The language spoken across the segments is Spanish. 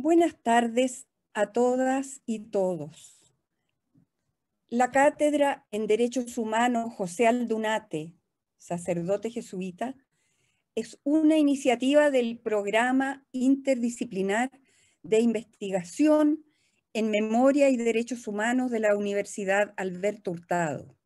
Buenas tardes a todas y todos. La cátedra en Derechos Humanos José Aldunate, sacerdote jesuita, es una iniciativa del programa interdisciplinar de investigación en memoria y derechos humanos de la Universidad Alberto Hurtado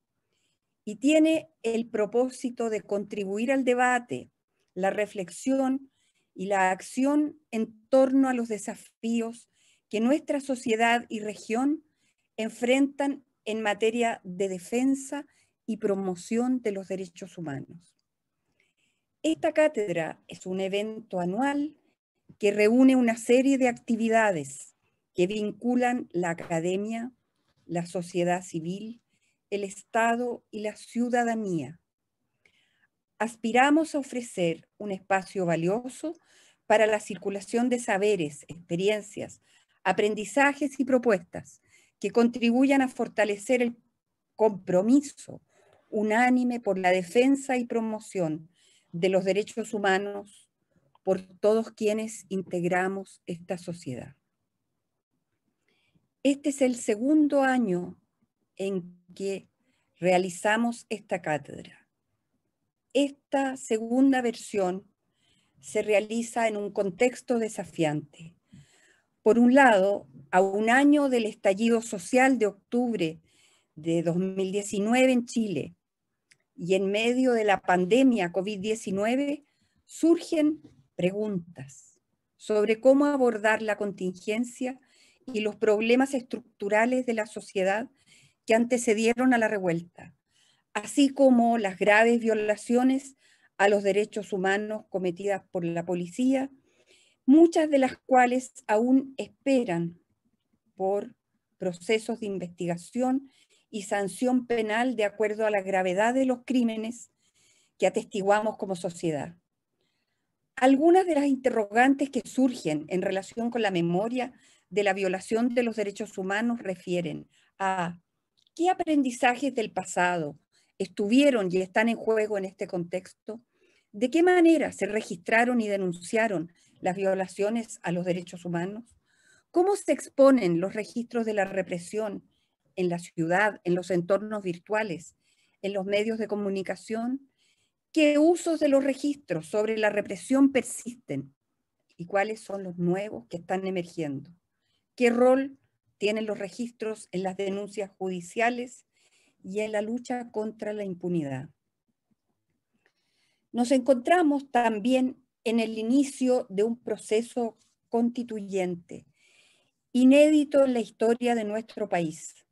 y tiene el propósito de contribuir al debate, la reflexión y la acción en torno a los desafíos que nuestra sociedad y región enfrentan en materia de defensa y promoción de los derechos humanos. Esta cátedra es un evento anual que reúne una serie de actividades que vinculan la academia, la sociedad civil, el Estado y la ciudadanía. Aspiramos a ofrecer un espacio valioso para la circulación de saberes, experiencias, aprendizajes y propuestas que contribuyan a fortalecer el compromiso unánime por la defensa y promoción de los derechos humanos por todos quienes integramos esta sociedad. Este es el segundo año en que realizamos esta cátedra. Esta segunda versión se realiza en un contexto desafiante. Por un lado, a un año del estallido social de octubre de 2019 en Chile y en medio de la pandemia COVID-19, surgen preguntas sobre cómo abordar la contingencia y los problemas estructurales de la sociedad que antecedieron a la revuelta, así como las graves violaciones a los derechos humanos cometidas por la policía, muchas de las cuales aún esperan por procesos de investigación y sanción penal de acuerdo a la gravedad de los crímenes que atestiguamos como sociedad. Algunas de las interrogantes que surgen en relación con la memoria de la violación de los derechos humanos refieren a qué aprendizajes del pasado estuvieron y están en juego en este contexto, de qué manera se registraron y denunciaron las violaciones a los derechos humanos, cómo se exponen los registros de la represión en la ciudad, en los entornos virtuales, en los medios de comunicación, qué usos de los registros sobre la represión persisten y cuáles son los nuevos que están emergiendo, qué rol tienen los registros en las denuncias judiciales y en la lucha contra la impunidad. Nos encontramos también en el inicio de un proceso constituyente, inédito en la historia de nuestro país,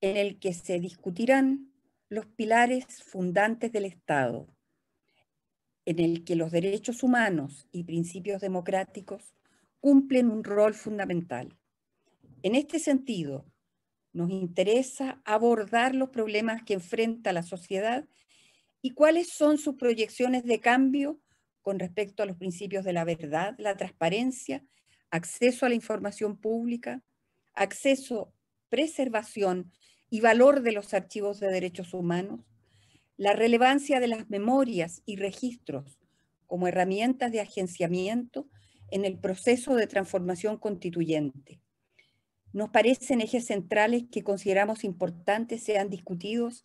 en el que se discutirán los pilares fundantes del Estado, en el que los derechos humanos y principios democráticos cumplen un rol fundamental. En este sentido, nos interesa abordar los problemas que enfrenta la sociedad y cuáles son sus proyecciones de cambio con respecto a los principios de la verdad, la transparencia, acceso a la información pública, acceso, preservación y valor de los archivos de derechos humanos, la relevancia de las memorias y registros como herramientas de agenciamiento en el proceso de transformación constituyente nos parecen ejes centrales que consideramos importantes sean discutidos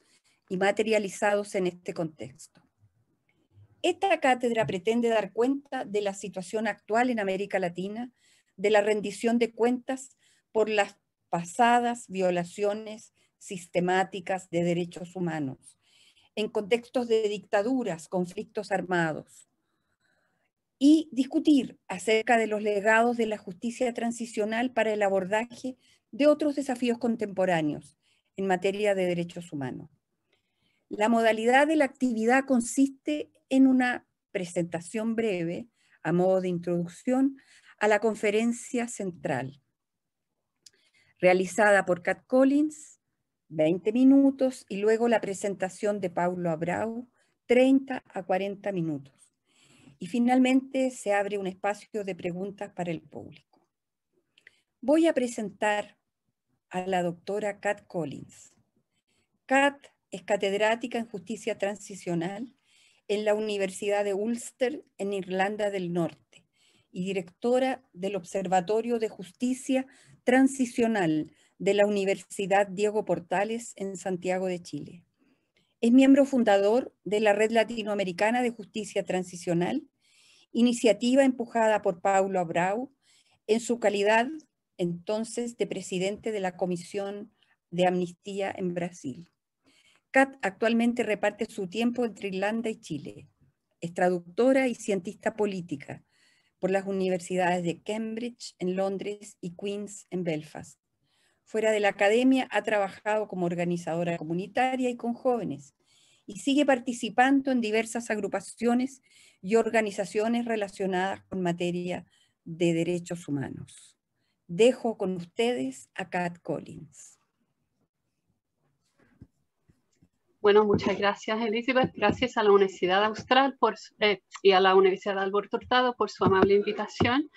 y materializados en este contexto. Esta cátedra pretende dar cuenta de la situación actual en América Latina, de la rendición de cuentas por las pasadas violaciones sistemáticas de derechos humanos, en contextos de dictaduras, conflictos armados, y discutir acerca de los legados de la justicia transicional para el abordaje de otros desafíos contemporáneos en materia de derechos humanos. La modalidad de la actividad consiste en una presentación breve, a modo de introducción, a la conferencia central, realizada por Cat Collins, 20 minutos, y luego la presentación de Paulo Abreu, 30 a 40 minutos. Y finalmente se abre un espacio de preguntas para el público. Voy a presentar a la doctora Kat Collins. Kat es catedrática en justicia transicional en la Universidad de Ulster en Irlanda del Norte y directora del Observatorio de Justicia Transicional de la Universidad Diego Portales en Santiago de Chile. Es miembro fundador de la Red Latinoamericana de Justicia Transicional, iniciativa empujada por Paulo Abreu en su calidad entonces de presidente de la Comisión de Amnistía en Brasil. Kat actualmente reparte su tiempo entre Irlanda y Chile. Es traductora y cientista política por las universidades de Cambridge en Londres y Queen's en Belfast. Fuera de la academia ha trabajado como organizadora comunitaria y con jóvenes y sigue participando en diversas agrupaciones y organizaciones relacionadas con materia de derechos humanos. Dejo con ustedes a Kat Collins. Bueno, muchas gracias Elizabeth. Gracias a la Universidad Austral por, eh, y a la Universidad Alberto Hurtado por su amable invitación.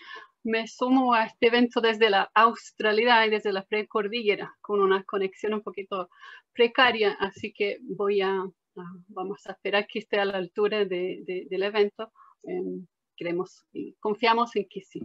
Me sumo a este evento desde la australidad y desde la precordillera, con una conexión un poquito precaria, así que voy a, vamos a esperar que esté a la altura de, del evento. Eh, creemos y confiamos en que sí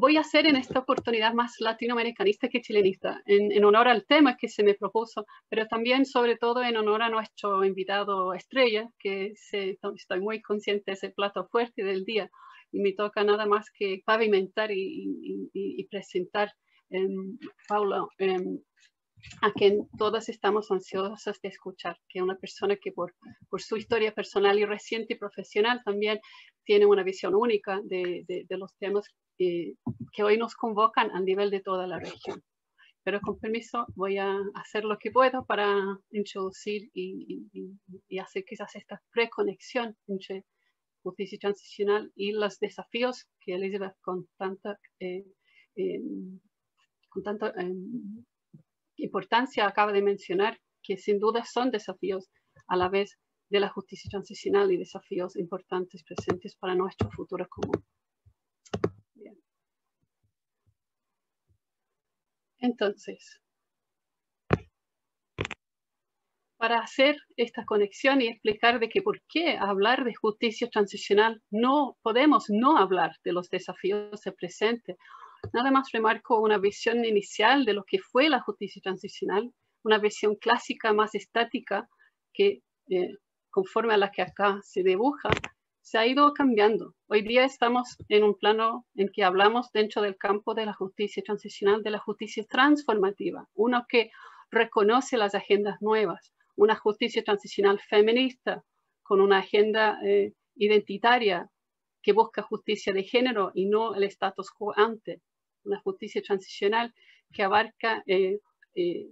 voy a hacer en esta oportunidad más latinoamericanista que chilenista, en, honor al tema que se me propuso, pero también sobre todo en honor a nuestro invitado estrella, que estoy muy consciente de ese plato fuerte del día y me toca nada más que pavimentar y, presentar, um, Paulo, em, a quien todas estamos ansiosas de escuchar, que es una persona que por, por, su historia personal y reciente y profesional también tiene una visión única de, de, los temas que hoy nos convocan a nivel de toda la región. Pero con permiso voy a hacer lo que puedo para introducir y, y, hacer quizás esta preconexión entre justicia transicional y los desafíos que Elizabeth con tanta, eh, eh, con tanta eh, importancia acaba de mencionar, que sin duda son desafíos a la vez de la justicia transicional y desafíos importantes presentes para nuestro futuro común. Entonces, para hacer esta conexión y explicar de que por qué hablar de justicia transicional no podemos no hablar de los desafíos del presente Nada más remarco una visión inicial de lo que fue la justicia transicional, una visión clásica más estática que eh, conforme a la que acá se dibuja, se ha ido cambiando. Hoy día estamos en un plano en que hablamos dentro del campo de la justicia transicional, de la justicia transformativa, uno que reconoce las agendas nuevas, una justicia transicional feminista con una agenda eh, identitaria que busca justicia de género y no el status quo ante, una justicia transicional que abarca eh, eh,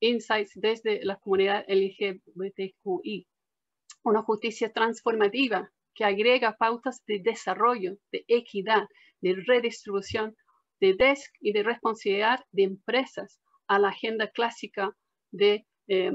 insights desde la comunidad LGBTQI, una justicia transformativa que agrega pautas de desarrollo, de equidad, de redistribución, de desk y de responsabilidad de empresas a la agenda clásica de eh,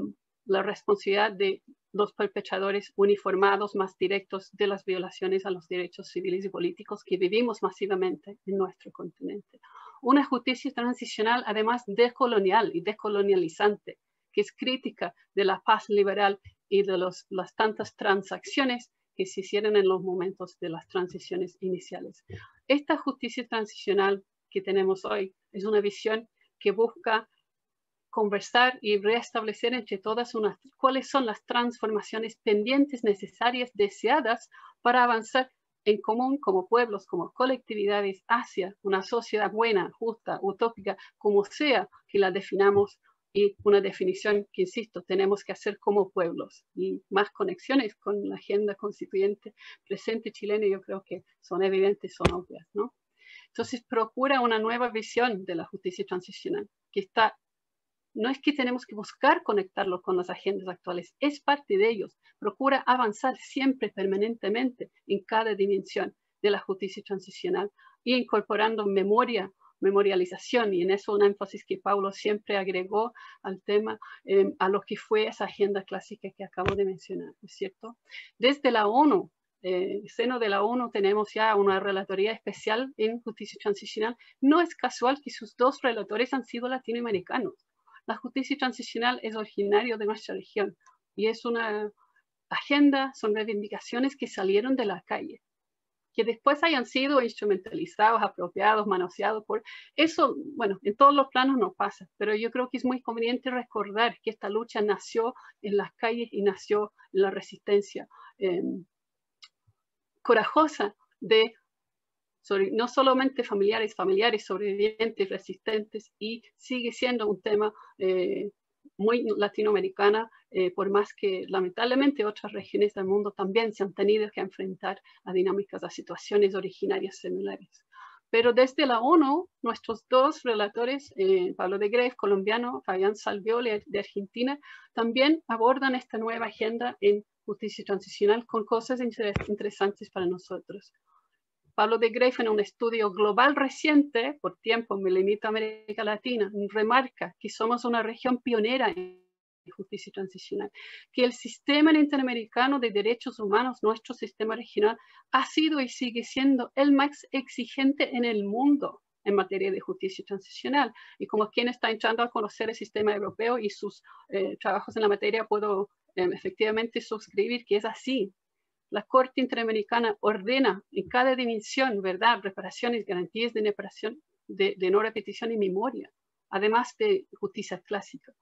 la responsabilidad de los perpetradores uniformados más directos de las violaciones a los derechos civiles y políticos que vivimos masivamente en nuestro continente. Una justicia transicional además decolonial y decolonializante, que es crítica de la paz liberal y de las tantas transacciones que se hicieron en los momentos de las transiciones iniciales. Esta justicia transicional que tenemos hoy es una visión que busca conversar y restablecer entre todas unas, cuáles son las transformaciones pendientes necesarias, deseadas para avanzar en común como pueblos, como colectividades hacia una sociedad buena, justa, utópica, como sea que la definamos y una definición que, insisto, tenemos que hacer como pueblos y más conexiones con la agenda constituyente presente chilena, yo creo que son evidentes, son obvias, ¿no? Entonces procura una nueva visión de la justicia transicional que está no es que tenemos que buscar conectarlo con las agendas actuales, es parte de ellos. Procura avanzar siempre, permanentemente, en cada dimensión de la justicia transicional y incorporando memoria, memorialización, y en eso un énfasis que Paulo siempre agregó al tema, em, a lo que fue esa agenda clásica que acabo de mencionar, ¿es cierto? Desde la ONU, eh, seno de la ONU tenemos ya una relatoría especial en justicia transicional. No es casual que sus dos relatores han sido latinoamericanos. La justicia transicional es originario de nuestra región y es una agenda, son reivindicaciones que salieron de la calle. que después hayan sido instrumentalizados, apropiados, manoseados por eso, bueno, en todos los planos no pasa, pero yo creo que es muy conveniente recordar que esta lucha nació en las calles y nació en la resistencia em, corajosa de no solamente familiares, familiares sobrevivientes, resistentes, y sigue siendo un tema eh, muy latinoamericana, eh, por más que lamentablemente otras regiones del mundo también se han tenido que enfrentar a dinámicas, a situaciones originarias similares. Pero desde la ONU, nuestros dos relatores, eh, Pablo de Greve, colombiano, Fabián Salvioli, de Argentina, también abordan esta nueva agenda en justicia transicional con cosas interesantes para nosotros. Pablo de Greif en un estudio global reciente, por tiempo me limito a América Latina, remarca que somos una región pionera en justicia transicional, que el sistema interamericano de derechos humanos, nuestro sistema regional, ha sido y sigue siendo el más exigente en el mundo en materia de justicia transicional. Y como quien está entrando a conocer el sistema europeo y sus eh, trabajos en la materia, puedo eh, efectivamente suscribir que es así la Corte Interamericana ordena en cada dimensión, ¿verdad?, reparaciones, garantías de, reparación, de, no repetición y memoria, además de justicia clásica.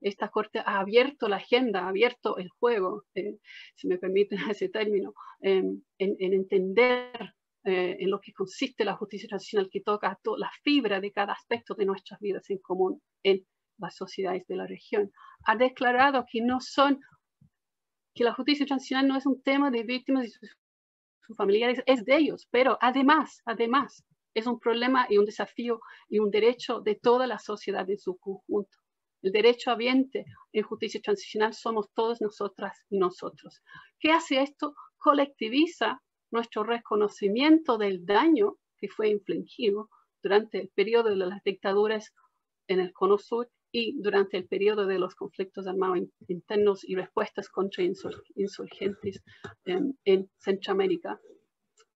Esta Corte ha abierto la agenda, ha abierto el juego, eh, si me permiten ese término, en, entender eh, en lo que consiste la justicia transicional que toca toda la fibra de cada aspecto de nuestras vidas en común en las sociedades de la región. Ha declarado que no son que la justicia transicional no es un tema de víctimas y sus, familiares, es de ellos, pero además, además, es un problema y un desafío y un derecho de toda la sociedad en su conjunto. El derecho habiente en justicia transicional somos todos nosotras y nosotros. ¿Qué hace esto? Colectiviza nuestro reconocimiento del daño que fue infligido durante el periodo de las dictaduras en el Cono Sur y durante el periodo de los conflictos armados internos y respuestas contra insurgentes en, Centroamérica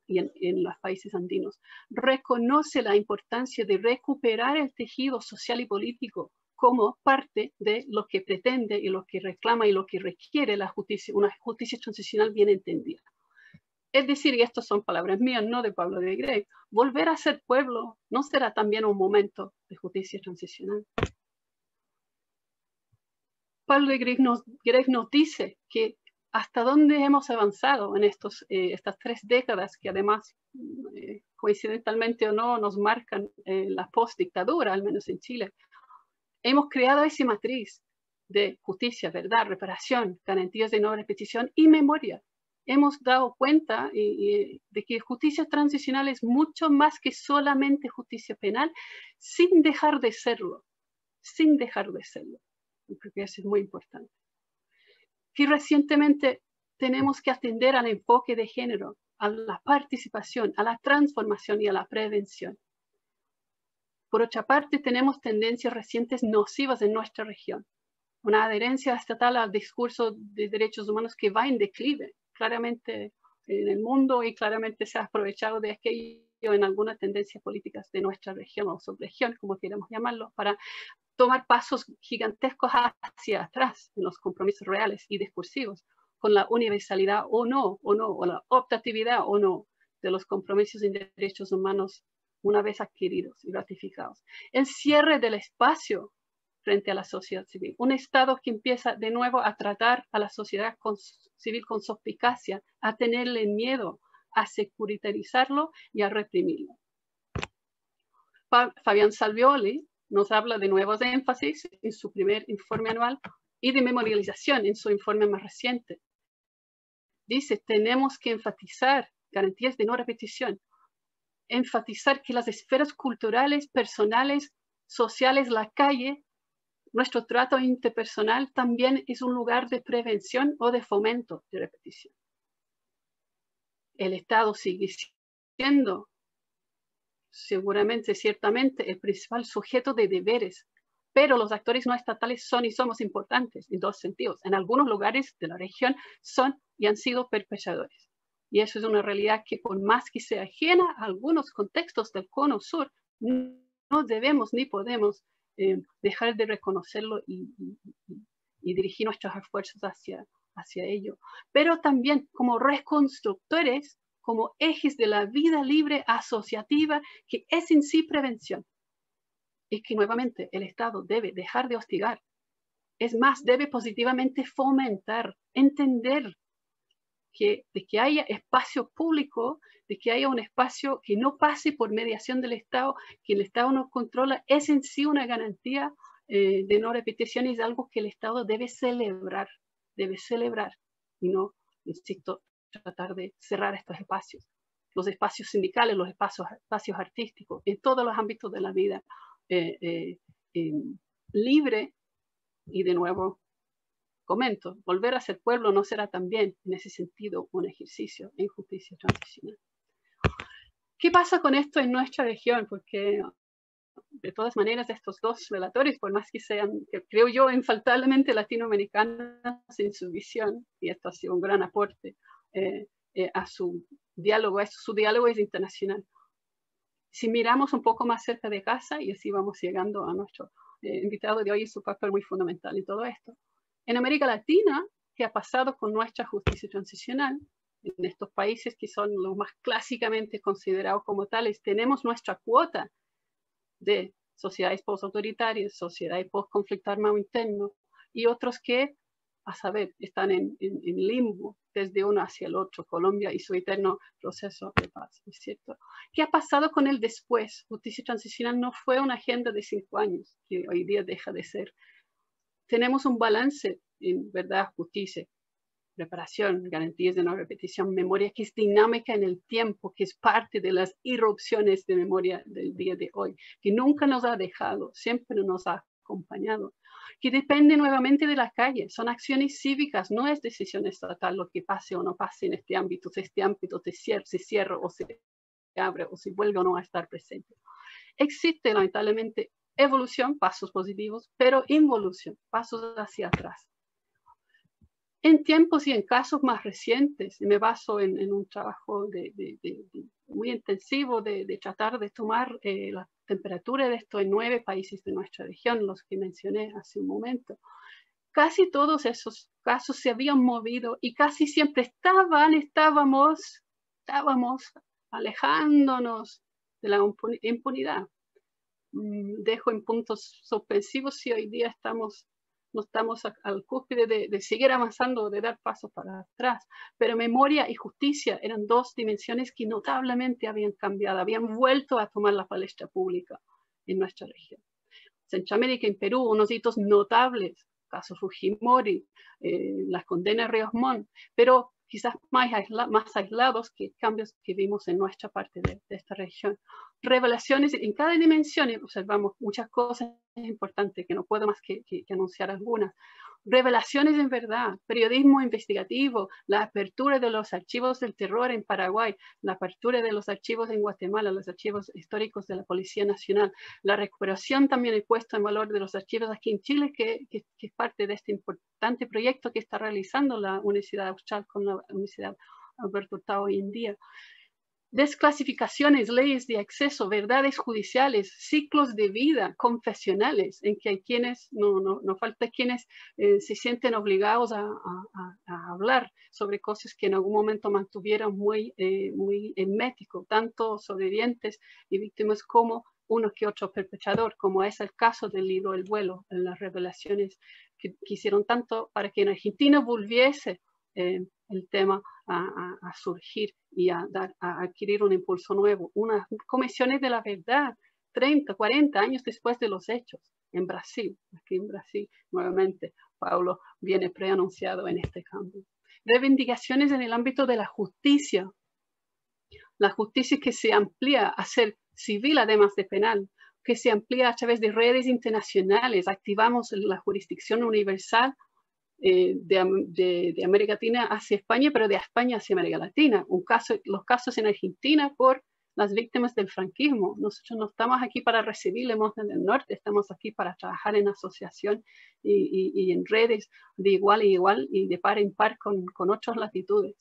y en, los países andinos, reconoce la importancia de recuperar el tejido social y político como parte de lo que pretende y lo que reclama y lo que requiere la justicia, una justicia transicional bien entendida. Es decir, y estas son palabras mías, no de Pablo de Grey, volver a ser pueblo no será también un momento de justicia transicional. Pablo de nos, nos dice que hasta dónde hemos avanzado en estos, eh, estas tres décadas que además, eh, coincidentalmente o no, nos marcan eh, la postdictadura, al menos en Chile. Hemos creado esa matriz de justicia, verdad, reparación, garantías de no repetición y memoria. Hemos dado cuenta de que justicia transicional es mucho más que solamente justicia penal, sin dejar de serlo, sin dejar de serlo porque eso es muy importante. Y recientemente tenemos que atender al enfoque de género, a la participación, a la transformación y a la prevención. Por otra parte, tenemos tendencias recientes nocivas en nuestra región. Una adherencia estatal al discurso de derechos humanos que va en declive, claramente en el mundo y claramente se ha aprovechado de aquello en algunas tendencias políticas de nuestra región o subregión, como queramos llamarlo, para tomar pasos gigantescos hacia atrás en los compromisos reales y discursivos con la universalidad o no, o no, o la optatividad o no de los compromisos en derechos humanos una vez adquiridos y ratificados. El cierre del espacio frente a la sociedad civil. Un Estado que empieza de nuevo a tratar a la sociedad civil con suspicacia, a tenerle miedo, a securitarizarlo y a reprimirlo. Fabián Salvioli nos habla de nuevos énfasis en su primer informe anual y de memorialización en su informe más reciente. Dice, tenemos que enfatizar garantías de no repetición, enfatizar que las esferas culturales, personales, sociales, la calle, nuestro trato interpersonal también es un lugar de prevención o de fomento de repetición. El Estado sigue siendo seguramente, ciertamente, el principal sujeto de deberes, pero los actores no estatales son y somos importantes en dos sentidos. En algunos lugares de la región son y han sido perpetradores. Y eso es una realidad que por más que sea ajena a algunos contextos del cono sur, no debemos ni podemos eh, dejar de reconocerlo y, dirigir nuestros esfuerzos hacia, hacia ello. Pero también como reconstructores como ejes de la vida libre asociativa, que es en sí prevención. Y que nuevamente el Estado debe dejar de hostigar. Es más, debe positivamente fomentar, entender que, de que haya espacio público, de que haya un espacio que no pase por mediación del Estado, que el Estado no controla, es en sí una garantía eh, de no repetición y es algo que el Estado debe celebrar, debe celebrar y no, insisto, tratar de cerrar estos espacios, los espacios sindicales, los espacios, espacios artísticos, en todos los ámbitos de la vida eh, eh, libre y de nuevo comento, volver a ser pueblo no será también en ese sentido un ejercicio en justicia transicional. ¿Qué pasa con esto en nuestra región? Porque de todas maneras estos dos relatores, por más que sean, creo yo, infaltablemente latinoamericanos en su visión, y esto ha sido un gran aporte eh, eh, a su diálogo, su diálogo es internacional. Si miramos un poco más cerca de casa, y así vamos llegando a nuestro eh, invitado de hoy, su papel muy fundamental en todo esto. En América Latina, ¿qué ha pasado con nuestra justicia transicional? En estos países que son los más clásicamente considerados como tales, tenemos nuestra cuota de sociedades post-autoritarias, sociedades post-conflicto armado interno y otros que, a saber, están en, limbo desde uno hacia el otro, Colombia y su eterno proceso de paz, ¿es cierto? ¿Qué ha pasado con el después? Justicia transicional no fue una agenda de cinco años, que hoy día deja de ser tenemos un balance en verdad, justicia, preparación, garantías de no repetición, memoria que es dinámica en el tiempo, que es parte de las irrupciones de memoria del día de hoy, que nunca nos ha dejado, siempre nos ha acompañado, que depende nuevamente de la calle, son acciones cívicas, no es decisión estatal lo que pase o no pase en este ámbito, si este ámbito se cierra, se cierra o se abre o si vuelve o no a estar presente. Existe lamentablemente evolución, pasos positivos, pero involución, pasos hacia atrás. En tiempos y en casos más recientes, me baso en, un trabajo muy intensivo de, tratar de tomar eh, la temperatura de esto en nueve países de nuestra región, los que mencioné hace un momento. Casi todos esos casos se habían movido y casi siempre estaban, estábamos, estábamos alejándonos de la impunidad. Mm, dejo en puntos suspensivos si hoy día estamos, no estamos al cúspide de, seguir avanzando, de dar pasos para atrás. Pero memoria y justicia eran dos dimensiones que notablemente habían cambiado, habían vuelto a tomar la palestra pública en nuestra región. Centroamérica, en Perú, unos hitos notables, caso Fujimori, eh, las condenas Ríos Montt, pero quizás más, más aislados que cambios que vimos en nuestra parte de, esta región. Revelaciones en cada dimensión, observamos muchas cosas importantes que no puedo más que anunciar algunas. Revelaciones en verdad, periodismo investigativo, la apertura de los archivos del terror en Paraguay, la apertura de los archivos en Guatemala, los archivos históricos de la Policía Nacional, la recuperación también he puesto en valor de los archivos aquí en Chile, que, es parte de este importante proyecto que está realizando la Universidad Austral con la Universidad Alberto Hurtado hoy en día desclasificaciones, leyes de acceso, verdades judiciales, ciclos de vida confesionales, en que hay quienes, no, no, no falta quienes eh, se sienten obligados a, hablar sobre cosas que en algún momento mantuvieron muy, eh, muy hermético, tanto sobrevivientes y víctimas como uno que otro perpetrador, como es el caso del libro El vuelo, en las revelaciones que, que hicieron tanto para que en Argentina volviese eh, el tema a, surgir y a, dar, a adquirir un impulso nuevo. Unas comisiones de la verdad, 30, 40 años después de los hechos, en Brasil, aquí en Brasil, nuevamente, Pablo viene preanunciado en este cambio. Reivindicaciones en el ámbito de la justicia, la justicia que se amplía a ser civil además de penal, que se amplía a través de redes internacionales, activamos la jurisdicción universal eh, de, América Latina hacia España, pero de España hacia América Latina. Los casos en Argentina por las víctimas del franquismo. Nosotros no estamos aquí para recibir limosna del norte, estamos aquí para trabajar en asociación y, en redes de igual a igual y de par en par con, con otras latitudes.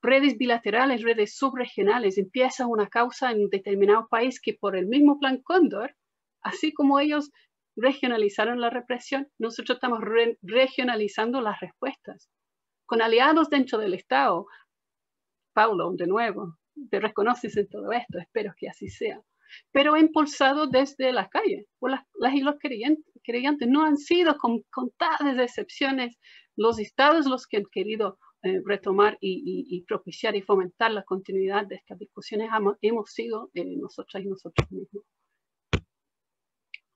Redes bilaterales, redes subregionales. Empieza una causa en un determinado país que por el mismo plan Cóndor, así como ellos regionalizaron la represión, nosotros estamos regionalizando las respuestas con aliados dentro del Estado. Paulo, de nuevo, te reconoces en todo esto, espero que así sea. Pero impulsado desde la calle, por las, y los creyentes, No han sido con contadas excepciones los estados los que han querido eh, retomar y, propiciar y fomentar la continuidad de estas discusiones hemos, sido eh, nosotras y nosotros mismos.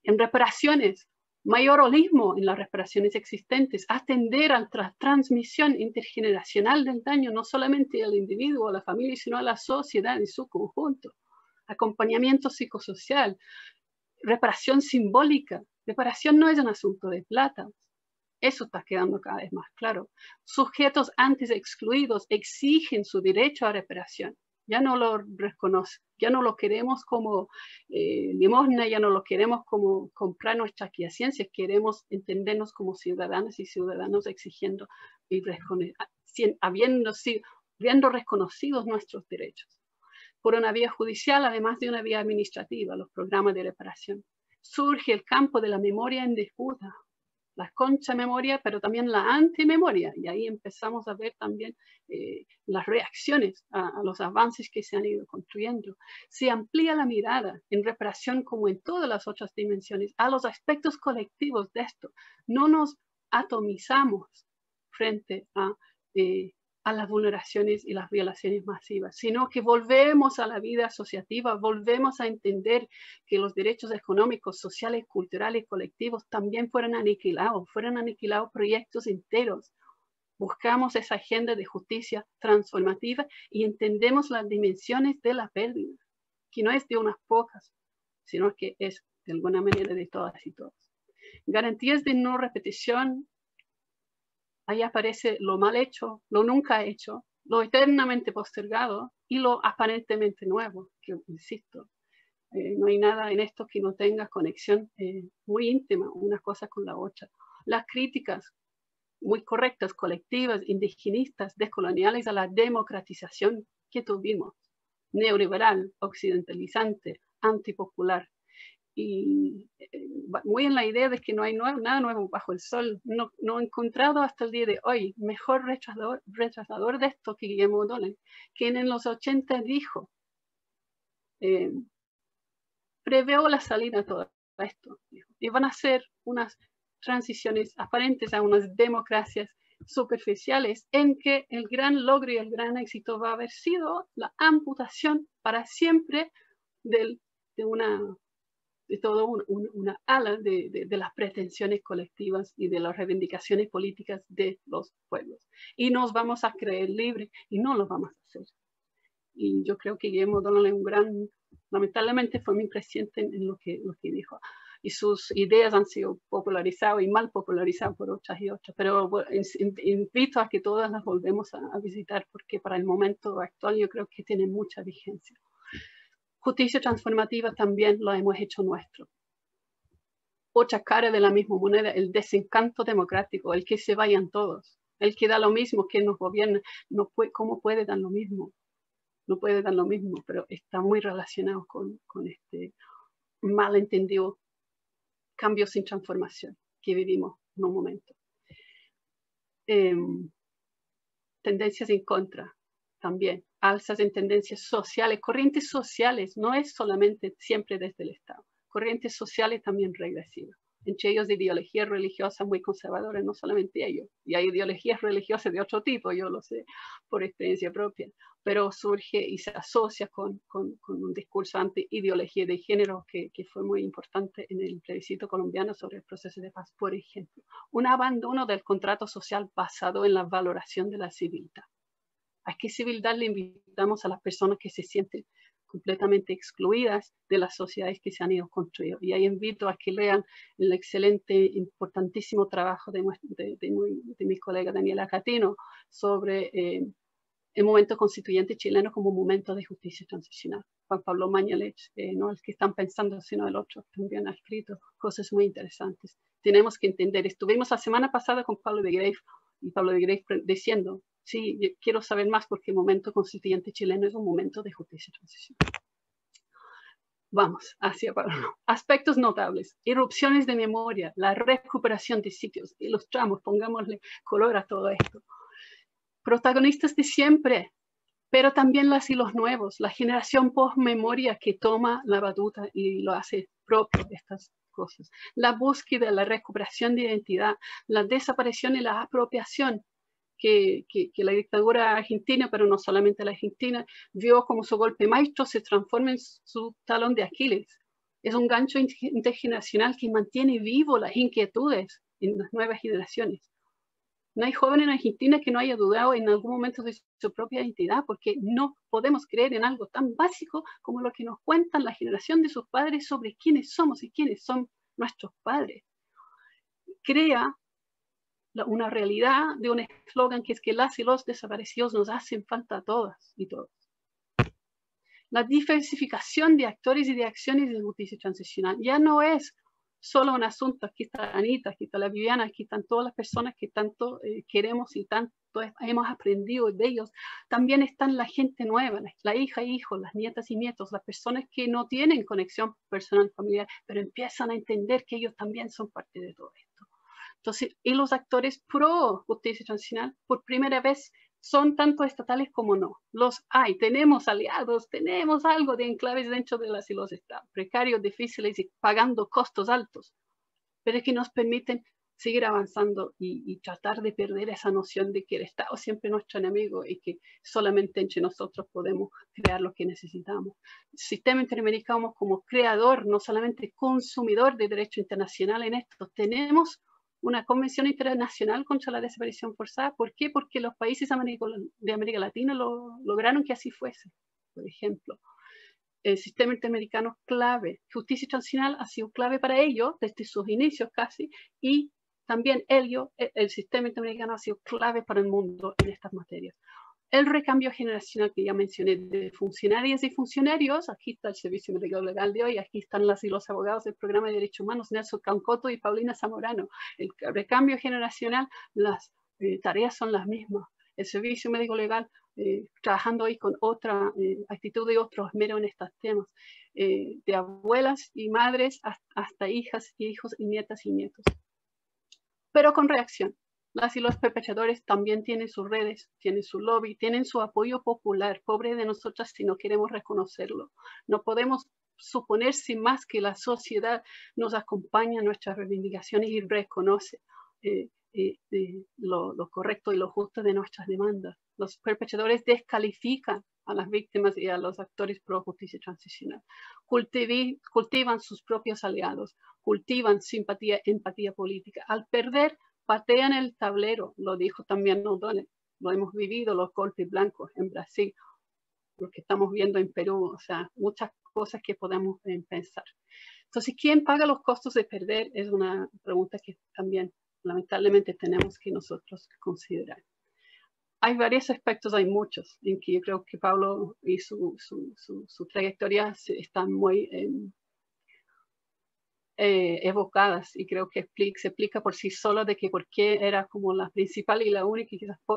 En reparaciones, mayor holismo en las reparaciones existentes, atender a la transmisión intergeneracional del daño, no solamente al individuo, a la familia, sino a la sociedad en su conjunto. Acompañamiento psicosocial, reparación simbólica. Reparación no es un asunto de plata, eso está quedando cada vez más claro. Sujetos antes excluidos exigen su derecho a reparación. Ya no lo reconocen, ya no lo queremos como eh, limosna, ya no lo queremos como comprar nuestras quiescencias, queremos entendernos como ciudadanos y ciudadanos exigiendo y habiendo, siendo reconocidos nuestros derechos. Por una vía judicial, además de una vía administrativa, los programas de reparación. Surge el campo de la memoria en disputa, la concha memoria, pero también la antimemoria. Y ahí empezamos a ver también eh, las reacciones a, los avances que se han ido construyendo. Se amplía la mirada en reparación como en todas las otras dimensiones a los aspectos colectivos de esto. No nos atomizamos frente a eh, a las vulneraciones y las violaciones masivas, sino que volvemos a la vida asociativa, volvemos a entender que los derechos económicos, sociales, culturales, colectivos también fueron aniquilados, fueron aniquilados proyectos enteros. Buscamos esa agenda de justicia transformativa y entendemos las dimensiones de la pérdida, que no es de unas pocas, sino que es de alguna manera de todas y todos. Garantías de no repetición ahí aparece lo mal hecho, lo nunca hecho, lo eternamente postergado y lo aparentemente nuevo, que insisto, eh, no hay nada en esto que no tenga conexión eh, muy íntima una cosa con la otra. Las críticas muy correctas, colectivas, indigenistas, descoloniales a la democratización que tuvimos, neoliberal, occidentalizante, antipopular, y eh, muy en la idea de que no hay nada nuevo bajo el sol. No, no, he encontrado hasta el día de hoy mejor retrasador, de esto que Guillermo O'Donnell, quien en los 80 dijo, eh, preveo la salida de todo esto. Y van a ser unas transiciones aparentes a unas democracias superficiales en que el gran logro y el gran éxito va a haber sido la amputación para siempre del, de una de todo una ala de, las pretensiones colectivas y de las reivindicaciones políticas de los pueblos. Y nos vamos a creer libres y no lo vamos a hacer. Y yo creo que Guillermo Donald un gran, lamentablemente fue muy presente en, lo, que, lo que dijo. Y sus ideas han sido popularizadas y mal popularizadas por otras y otras. Pero invito a que todas las volvemos a, a visitar porque para el momento actual yo creo que tienen mucha vigencia justicia transformativa también lo hemos hecho nuestro. Otra cara de la misma moneda, el desencanto democrático, el que se vayan todos, el que da lo mismo, que nos gobierna, no puede, ¿cómo puede dar lo mismo? No puede dar lo mismo, pero está muy relacionado con, con este malentendido cambio sin transformación que vivimos en un momento. Em, tendencias en contra también alzas en tendencias sociales, corrientes sociales, no es solamente siempre desde el Estado, corrientes sociales también regresivas, entre ellos de ideologías religiosas muy conservadoras, no solamente ellos, y hay ideologías religiosas de otro tipo, yo lo sé por experiencia propia, pero surge y se asocia con, con, un discurso anti-ideología de género que, que, fue muy importante en el plebiscito colombiano sobre el proceso de paz, por ejemplo. Un abandono del contrato social basado en la valoración de la civilidad ¿A qué civilidad le invitamos a las personas que se sienten completamente excluidas de las sociedades que se han ido construyendo? Y ahí invito a que lean el excelente, importantísimo trabajo de, mi, colega Daniela Catino sobre eh, el momento constituyente chileno como momento de justicia transicional. Juan Pablo Mañalich, eh, no el que están pensando, sino el otro, también ha escrito cosas muy interesantes. Tenemos que entender, estuvimos la semana pasada con Pablo de Grave y Pablo de Grave diciendo, sí, quiero saber más porque el momento constituyente chileno es un momento de justicia y transición. Vamos, hacia para Aspectos notables, erupciones de memoria, la recuperación de sitios, ilustramos, pongámosle color a todo esto. Protagonistas de siempre, pero también los nuevos, la generación post-memoria que toma la batuta y lo hace propio estas cosas. La búsqueda, la recuperación de identidad, la desaparición y la apropiación que, la dictadura argentina, pero no solamente la argentina, vio como su golpe maestro se transforma en su talón de Aquiles. Es un gancho intergeneracional que mantiene vivo las inquietudes en las nuevas generaciones. No hay joven en Argentina que no haya dudado en algún momento de su propia identidad, porque no podemos creer en algo tan básico como lo que nos cuentan la generación de sus padres sobre quiénes somos y quiénes son nuestros padres. Crea una realidad de un eslogan que es que las y los desaparecidos nos hacen falta a todas y todos. La diversificación de actores y de acciones de justicia transicional ya no es solo un asunto, aquí está Anita, aquí está la Viviana, aquí están todas las personas que tanto eh, queremos y tanto hemos aprendido de ellos. También están la gente nueva, la, hija e hijo, las nietas y nietos, las personas que no tienen conexión personal familiar, pero empiezan a entender que ellos también son parte de todo esto. Entonces, y los actores pro justicia transicional, por primera vez son tanto estatales como no. Los hay, tenemos aliados, tenemos algo de enclaves dentro de las y los estados, precarios, difíciles y pagando costos altos, pero es que nos permiten seguir avanzando y, tratar de perder esa noción de que el Estado siempre es nuestro enemigo y que solamente entre nosotros podemos crear lo que necesitamos. El sistema interamericano como creador, no solamente consumidor de derecho internacional en esto, tenemos una convención internacional contra la desaparición forzada. ¿Por qué? Porque los países de América Latina lo, lograron que así fuese. Por ejemplo, el sistema interamericano clave. Justicia transicional ha sido clave para ellos desde sus inicios casi y también el sistema interamericano ha sido clave para el mundo en estas materias el recambio generacional que ya mencioné de funcionarias y funcionarios, aquí está el Servicio Médico Legal de hoy, aquí están y los abogados del Programa de Derechos Humanos, Nelson Cancoto y Paulina Zamorano. El recambio generacional, las eh, tareas son las mismas. El Servicio Médico Legal eh, trabajando hoy con otra eh, actitud y otro esmero en estos temas, de abuelas y madres hasta hijas y hijos y nietas y nietos. Pero con reacción, las y los perpetradores también tienen sus redes, tienen su lobby, tienen su apoyo popular. Pobre de nosotras si no queremos reconocerlo. No podemos suponer sin más que la sociedad nos acompaña en nuestras reivindicaciones y reconoce eh, eh, eh, lo, correcto y lo justo de nuestras demandas. Los perpetradores descalifican a las víctimas y a los actores pro justicia transicional. cultivan sus propios aliados, cultivan simpatía, empatía política. Al perder patean el tablero, lo dijo también O'Donnell, lo hemos vivido los golpes blancos en Brasil, lo que estamos viendo en Perú, o sea, muchas cosas que podemos eh, pensar. Entonces, ¿quién paga los costos de perder? Es una pregunta que también lamentablemente tenemos que nosotros considerar. Hay varios aspectos, hay muchos, en que yo creo que Pablo y su, su, trayectoria están muy eh, eh, evocadas y creo que se explica por sí solo de que por qué era como la principal y la única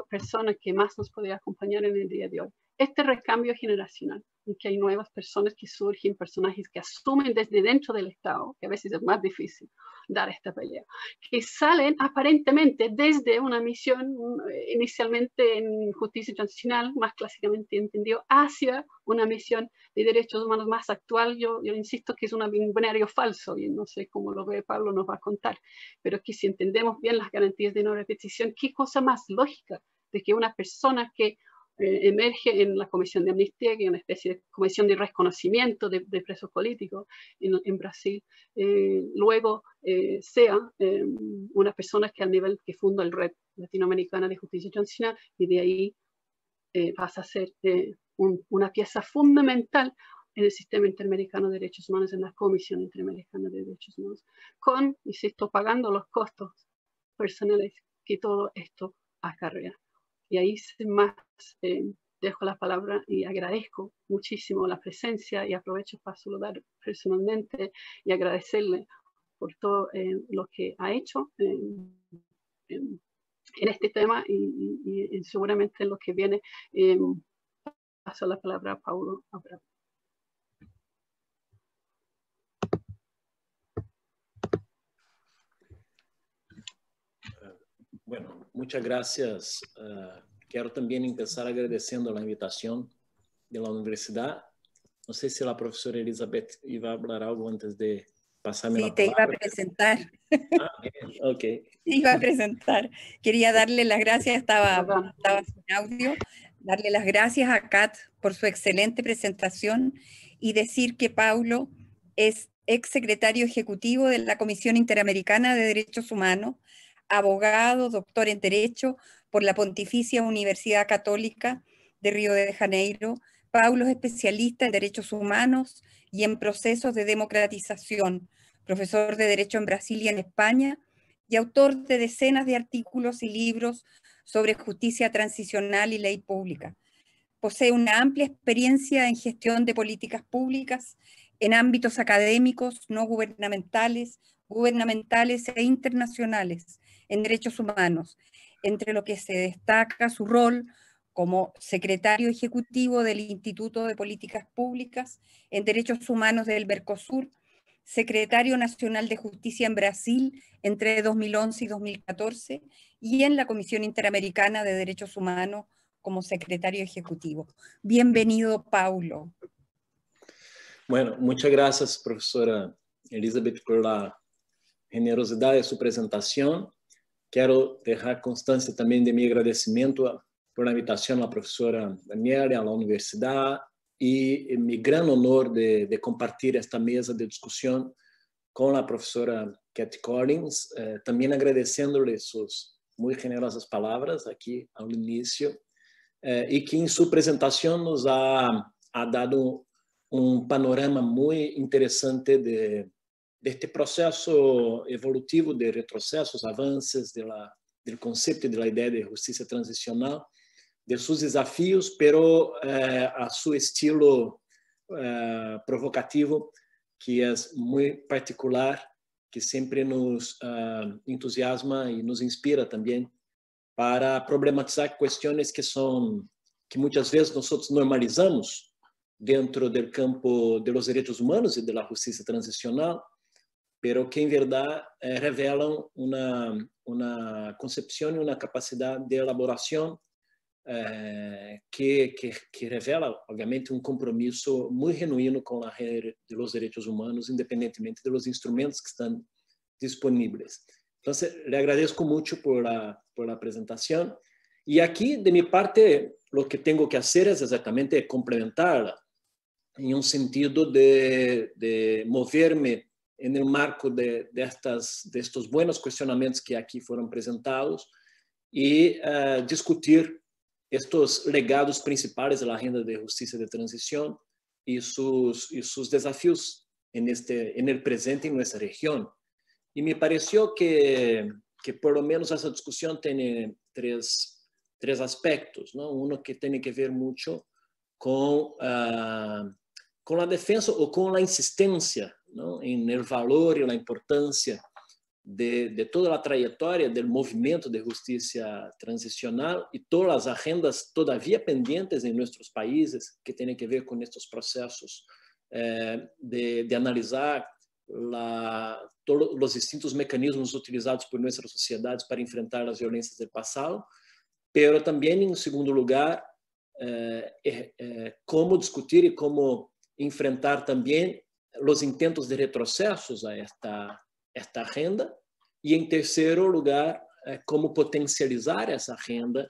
persona que más nos podía acompañar en el día de hoy. Este recambio generacional y que hay nuevas personas que surgen, personajes que asumen desde dentro del Estado, que a veces es más difícil dar esta pelea, que salen aparentemente desde una misión eh, inicialmente en justicia transicional, más clásicamente entendido, hacia una misión de derechos humanos más actual. Yo, yo insisto que es un binario falso y no sé cómo lo ve Pablo, nos va a contar, pero que si entendemos bien las garantías de no repetición, qué cosa más lógica de que una persona que eh, emerge en la Comisión de Amnistía, que es una especie de comisión de reconocimiento de, presos políticos en, Brasil, eh, luego eh, sea una persona que al nivel que funda el Red Latinoamericana de Justicia Transicional y de ahí pasa a ser una pieza fundamental en el sistema interamericano de derechos humanos, en la Comisión Interamericana de Derechos Humanos, con, insisto, pagando los costos personales que todo esto acarrea. Y ahí sin más eh, dejo la palabra y agradezco muchísimo la presencia y aprovecho para saludar personalmente y agradecerle por todo eh, lo que ha hecho en, este tema y, seguramente en lo que viene. Eh, paso la palabra a Paulo Bueno, muchas gracias, quero também começar agradecendo a invitação da universidade. Não sei se a professora Elizabeth ia falar algo antes de passar Sí, te iba a presentar. Ah, ok. Te iba a presentar. Quería darle las gracias, estaba, estaba sin audio, darle las gracias a Kat por su excelente presentación y decir que Paulo es ex secretario ejecutivo de la Comisión Interamericana de Derechos Humanos, abogado, doctor en Derecho por la Pontificia Universidad Católica de Río de Janeiro. Paulo es especialista en derechos humanos y en procesos de democratización, profesor de Derecho en Brasil y en España, y autor de decenas de artículos y libros sobre justicia transicional y ley pública. Posee una amplia experiencia en gestión de políticas públicas en ámbitos académicos, no gubernamentales, gubernamentales e internacionales en derechos humanos, entre lo que se destaca su rol como secretario ejecutivo del Instituto de Políticas Públicas en Derechos Humanos del Mercosur, secretario nacional de Justicia en Brasil entre 2011 y 2014 y en la Comisión Interamericana de Derechos Humanos como secretario ejecutivo. Bienvenido, Paulo. Bueno, muchas gracias, profesora Elizabeth, por generosidade de sua apresentação. Quero deixar constância também de meu agradecimento por a invitação à professora Daniela, à universidade e é me gran honor de, de compartilhar esta mesa de discussão com a professora Cat Collins, eh, também agradecendo-lhe suas muito generosas palavras aqui ao início eh, e que em sua apresentação nos ha, ha dado um panorama muito interessante de de este processo evolutivo de retrocessos, avanços, de do conceito de la ideia de justiça transicional, de seus desafios, pero eh, a seu estilo eh, provocativo, que é muito particular, que sempre nos uh, entusiasma e nos inspira também para problematizar questões que são que muitas vezes nós normalizamos dentro del campo de los derechos humanos y de la justicia transicional, pero que en verdad eh, revelan una, una concepción y una capacidad de elaboración eh, que, que, que, revela, obviamente, un compromiso muy genuino con la red de los derechos humanos, independientemente de los instrumentos que están disponibles. Entonces, le agradezco mucho por la, por la presentación. Y aquí, de mi parte, lo que tengo que hacer es exactamente complementarla em um sentido de, de mover-me no marco de, destas, destes buenos questionamentos que aqui foram apresentados e uh, discutir estes legados principais da agenda de justiça de transição e seus, e seus desafios en este, en el presente em nossa região. E me pareceu que, que por lo menos essa discussão tem três, três aspectos. Não? Um que tem que ver muito com uh, com a defesa ou com a insistência Né, ¿no? en el valor e na importância de, de, toda a trajetória, do movimento de justiça transicional e todas as agendas todavia pendentes em nossos países que têm que ver com estes processos eh, de, de, analizar la, todos os distintos mecanismos utilizados por nossas sociedades para enfrentar as violências do passado, pero também em segundo lugar, eh, eh, eh como discutir e como enfrentar também os intentos de retrocessos a esta, esta agenda e, em terceiro lugar, eh, como potencializar essa agenda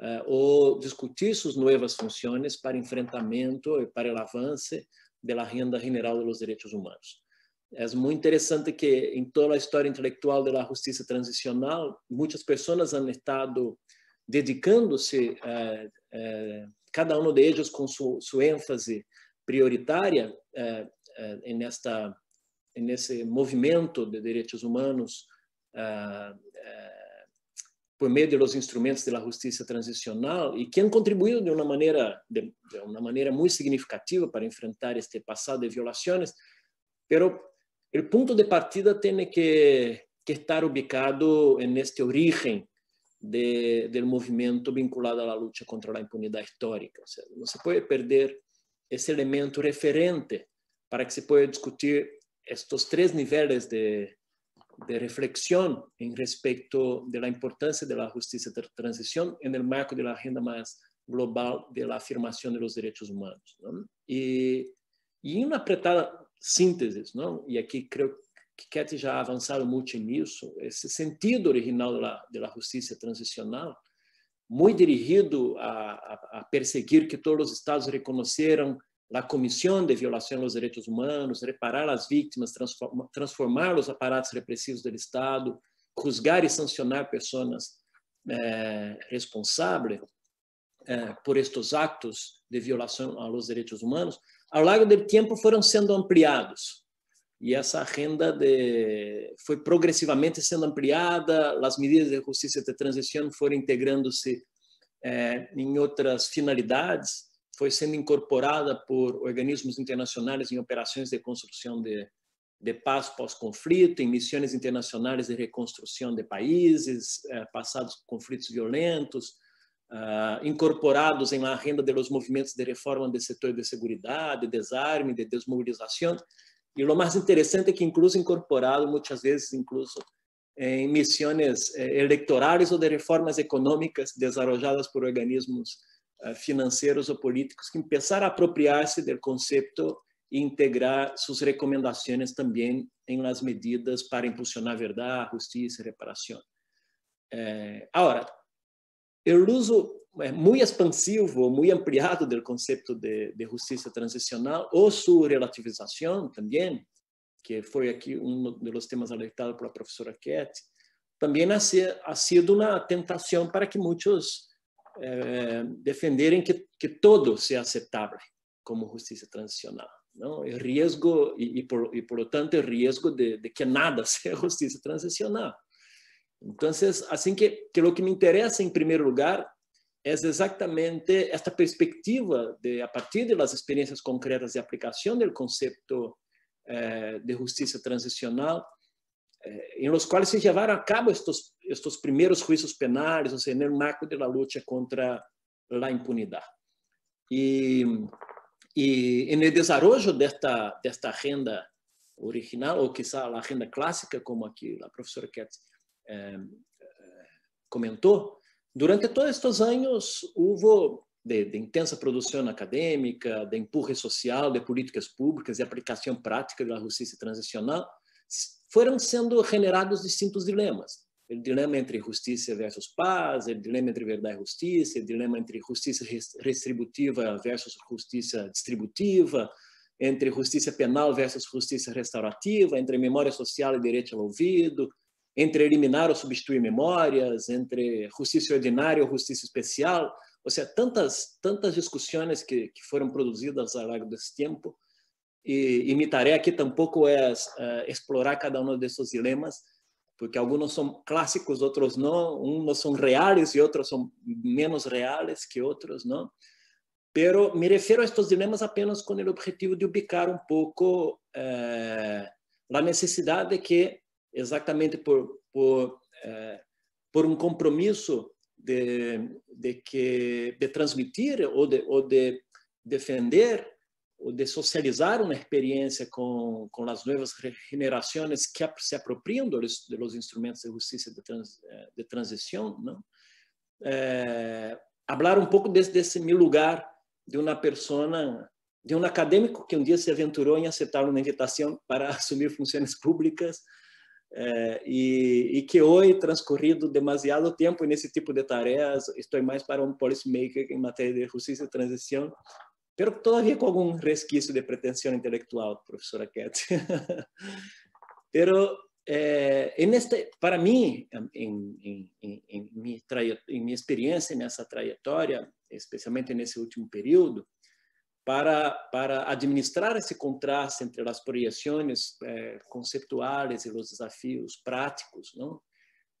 eh, ou discutir suas novas funções para enfrentamento e para o avanço da agenda general dos direitos humanos. É muito interessante que em toda a história intelectual da justiça transicional, muitas pessoas han estado dedicando-se, eh, cada um deles com sua, sua ênfase prioritária eh, nesta nesse movimento de direitos humanos eh, eh, por meio dos instrumentos da justiça transicional e que han contribuído de uma maneira de, de uma maneira muito significativa para enfrentar este passado de violações, pero o ponto de partida tem que, que estar ubicado neste origem de, do movimento vinculado à luta contra a impunidade histórica. Ou seja, não se pode perder esse elemento referente para que se pueda discutir estes três níveis de, de reflexión en respecto de la importancia de la justicia de transición en el marco de la agenda más global de la afirmación de los derechos humanos. ¿no? Y, y una apretada síntesis, ¿no? y aquí creo que Katy já ha avançado muito nisso, esse sentido original da, da justiça transicional, muito dirigido a, a, a, perseguir que todos os estados reconheceram a comissão de violação dos direitos humanos, reparar as vítimas, transformar, transformar os aparatos repressivos do Estado, juzgar e sancionar pessoas eh, responsáveis eh, por estes atos de violação aos direitos humanos, ao longo do tempo foram sendo ampliados. E essa agenda de, foi progressivamente sendo ampliada, as medidas de justiça de transição foram integrando-se eh, em outras finalidades, foi sendo incorporada por organismos internacionais em operações de construção de, de paz pós-conflito, em missões internacionais de reconstrução de países eh, passados por conflitos violentos, uh, incorporados em la agenda dos movimentos de reforma do setor de segurança, de desarme, de desmobilização, e o mais interessante é que incluso incorporado muitas vezes incluso em missões eh, eleitorais ou de reformas econômicas desenvolvidas por organismos financeiros ou políticos que começaram a apropriar-se do conceito e integrar suas recomendações também em las medidas para impulsionar a verdade, justiça e reparação. Eh, agora, o uso muito expansivo, muito ampliado do conceito de, de justiça transicional ou sua relativização também, que foi aqui um dos temas alertados pela professora Cat, também ha sido uma tentação para que muitos eh, defenderem que, que todo seja aceitável como justiça transicional. Não? O risco, e, e, por, e por lo tanto, risco de, de que nada seja justiça transicional. Então, assim que, que o que me interessa, em primeiro lugar, é exatamente esta perspectiva de, a partir das experiências concretas de aplicação do conceito eh, de justiça transicional, Eh, em los quais se levaram a cabo estes primeiros juízos penais no o sea, en marco contra a impunidade e e no desarrollo desta desta agenda original, ou quizá a agenda clássica como aqui a professora Katz eh, comentou, durante todos estes anos houve de, de, intensa produção acadêmica, de empurre social, de políticas públicas, de aplicação prática da justiça transicional, foram sendo generados distintos dilemas. O dilema entre justiça versus paz, o dilema entre verdade e justiça, o dilema entre justiça restributiva versus justiça distributiva, entre justiça penal versus justiça restaurativa, entre memória social e direito ao ouvido, entre eliminar ou substituir memórias, entre justiça ordinária ou justiça especial, ou seja, tantas tantas discussões que, que foram produzidas ao longo desse tempo. E, e tarefa aqui tampouco é uh, explorar cada um desses dilemas, porque alguns são clássicos, outros não, uns são reais e outros são menos reais que outros, não. Pero me refiro a estes dilemas apenas com o objetivo de ubicar um pouco eh, a necessidade de que exatamente por, por, eh, por um compromisso de, de, que, de transmitir ou de, ou de defender de socializar uma experiência com, com as novas gerações que se apropriam dos, dos instrumentos de justiça de, trans, eh, de transição, não? É, falar um pouco desse, desse meu lugar de uma pessoa, de um acadêmico que um dia se aventurou em aceitar uma invitação para assumir funções públicas é, e, e, que hoje, transcorrido demasiado tempo nesse tipo de tarefas, estou mais para um policymaker em matéria de justiça e transição, pero todavia com algum resquício de pretensão intelectual, professora Cat. pero eh, en este, para mim, em minha experiência nessa trajetória, especialmente nesse último período, para, para administrar esse contraste entre as projeções eh, conceptuais e os desafios práticos, não?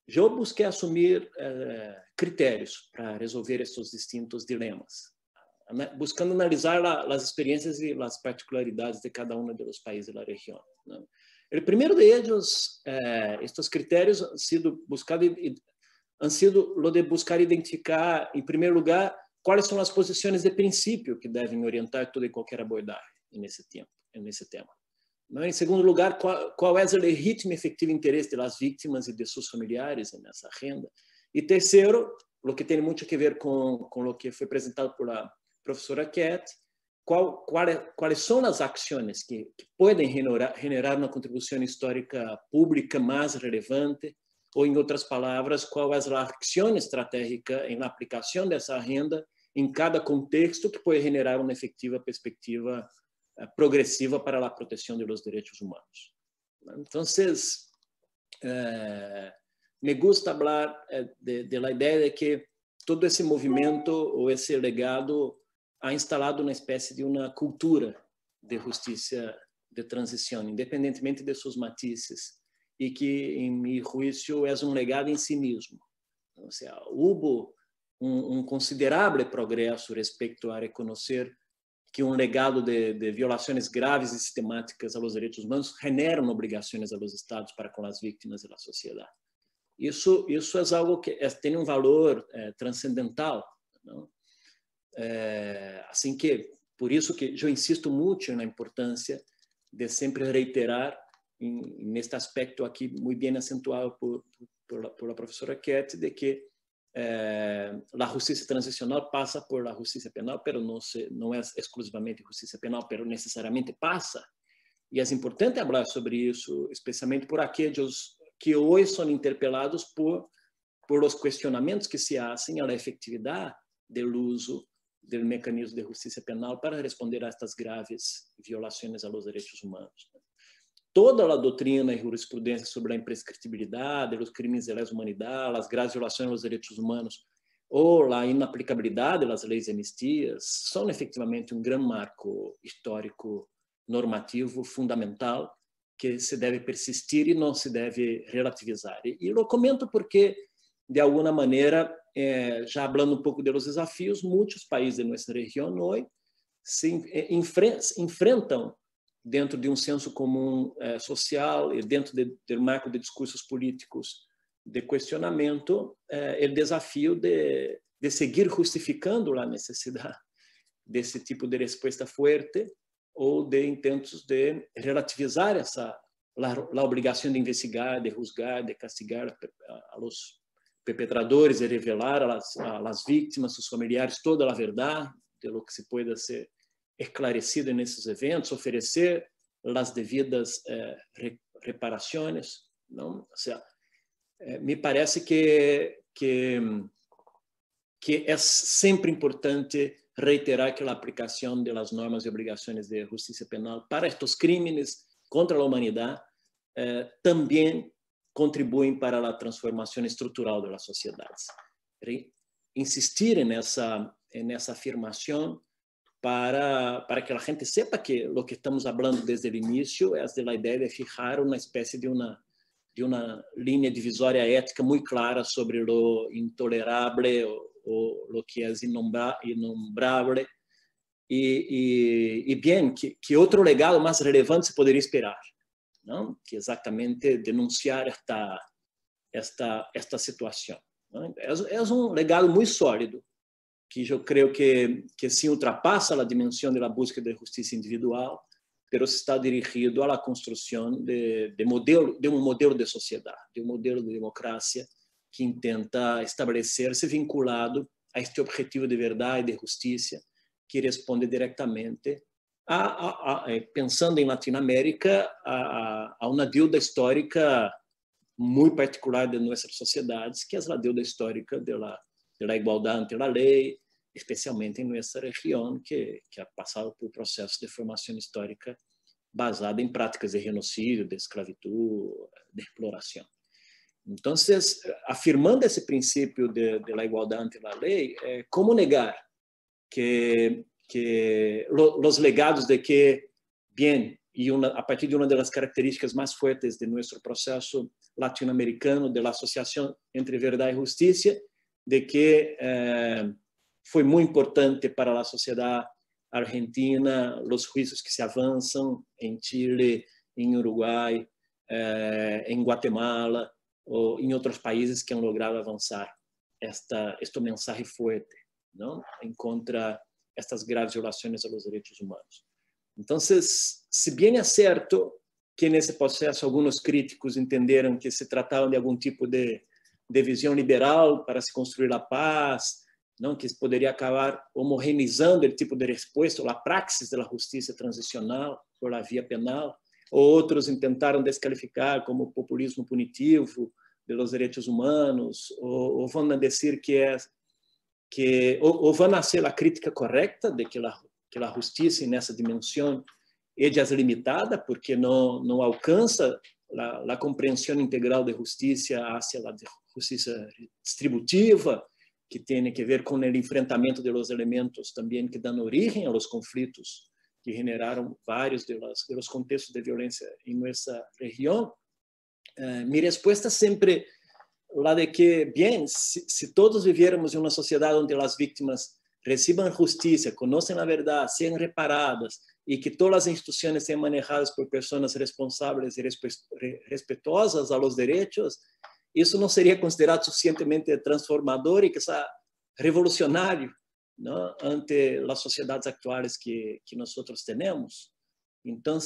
eu busquei assumir eh, critérios para resolver esses distintos dilemas, buscando analisar as experiências e as particularidades de cada um dos países da região. Não? O primeiro de eles, eh, estes critérios han sido buscado, han sido lo de buscar identificar, em primeiro lugar, quais são as posições de princípio que devem orientar toda e qualquer abordagem nesse tempo, nesse tema. Em segundo lugar, qual, qual é o legítimo e efetivo interesse das vítimas e de seus familiares nessa renda? E terceiro, o que tem muito a ver com, com o que foi apresentado por a professora Cat, qual, é, quais são as ações que, que podem generar, uma contribuição histórica pública mais relevante, ou, em outras palavras, qual é a ação estratégica na aplicação dessa renda em cada contexto que pode generar uma efetiva perspectiva eh, progressiva para a proteção dos direitos humanos. Então, eh, me gusta falar eh, la ideia de que todo esse movimento ou esse legado ha instalado uma espécie de uma cultura de justiça de transição, independentemente de seus matizes, e que, em meu juízo, é um legado em si mesmo. Ou seja, houve um, um considerável progresso respeito a reconhecer que um legado de, de, violações graves e sistemáticas aos direitos humanos generam obrigações aos Estados para com as vítimas da sociedade. Isso, isso é algo que é, tem um valor é, transcendental. Não? É, assim que, por isso que eu insisto muito na importância de sempre reiterar neste aspecto aqui muito bem acentuado por, por, por a professora Ket, de que eh, a justiça transicional passa por a justiça penal, pero não, se, não é exclusivamente justiça penal, pero necessariamente passa. E é importante falar sobre isso, especialmente por aqueles que hoje são interpelados por por os questionamentos que se fazem à efetividade do uso do mecanismo de justiça penal para responder a estas graves violações aos direitos humanos toda a doutrina e jurisprudência sobre a imprescritibilidade, os crimes de lesa humanidade, as graves violações aos direitos humanos ou a inaplicabilidade das leis de anistias são efetivamente um grande marco histórico normativo fundamental que se deve persistir e não se deve relativizar. E, e eu comento porque, de alguma maneira, é, já falando um pouco dos desafios, muitos países de nossa região hoje se enfrentam dentro de um senso comum eh, social e dentro de, do marco de discursos políticos de questionamento, eh, o desafio de, de seguir justificando a necessidade desse tipo de resposta forte ou de intentos de relativizar essa a, obrigação de investigar, de juzgar, de castigar a, a los perpetradores e revelar las vítimas, seus familiares, toda a verdade de que se pueda ser esclarecido nesses eventos, oferecer as devidas eh, reparações, não? Ou seja, eh, me parece que que que é sempre importante reiterar que a aplicação das normas e obrigações de justiça penal para estes crimes contra a humanidade eh, também contribuem para a transformação estrutural das sociedades. Insistir nessa nessa afirmação para, para que a gente sepa que o que estamos falando desde o início é da ideia de fijar uma espécie de uma de uma linha divisória ética muito clara sobre o intolerável ou o que é inombrable e, e, e bem que, que outro legado mais relevante se poderia esperar não? Que exatamente denunciar esta esta esta situação é, é um legado muito sólido que eu creio que, que sim ultrapassa a dimensão da busca de justiça individual, mas está dirigido à construção de, de, modelo, de um modelo de sociedade, de um modelo de democracia que intenta estabelecer-se vinculado a este objetivo de verdade e de justiça que responde diretamente a, a, a, eh, pensando em Latinoamérica, a, a, uma deuda histórica muito particular de nossas sociedades, que é a deuda histórica da de la igualdade ante la lei, especialmente em nossa região, que, que ha passado por processo de formação histórica basada em práticas de genocídio, de esclavitud, de exploração. Então, afirmando esse princípio de, igualdade ante la lei, eh, como negar que, que los legados de que, bem, e a partir de uma das características mais fortes de nosso processo latino-americano, de la associação entre verdade e justiça, de que eh, foi muito importante para a sociedade argentina os juízos que se avançam em Chile, em Uruguai, eh, em Guatemala ou em outros países que han logrado avançar esta este mensagem forte, não? Em contra estas graves violações aos direitos humanos. Então, se bem é certo que nesse processo alguns críticos entenderam que se tratava de algum tipo de, de visão liberal para se construir a paz, não que poderia acabar homogeneizando o tipo de resposta, a praxis da justiça transicional por la via penal. Outros tentaram descalificar como populismo punitivo dos direitos humanos, ou, ou vão dizer que é que ou, vai nascer a crítica correta de que a que a justiça nessa dimensão é limitada porque não não alcança a compreensão integral de justiça hacia a justiça distributiva que tem que ver com o enfrentamento de los elementos também que dão origem aos conflitos que generaram vários de los, de contextos de violência em nossa região. Eh, minha resposta é sempre la de que, bien, si, si todos viviéramos en una sociedad donde las víctimas reciban justicia, conocen la verdad, sean reparadas, e que todas as instituições sejam manejadas por pessoas responsáveis e respeitosas a los direitos, isso não seria considerado suficientemente transformador e quizá revolucionário não? ante as sociedades atuais que, que nós temos. Então,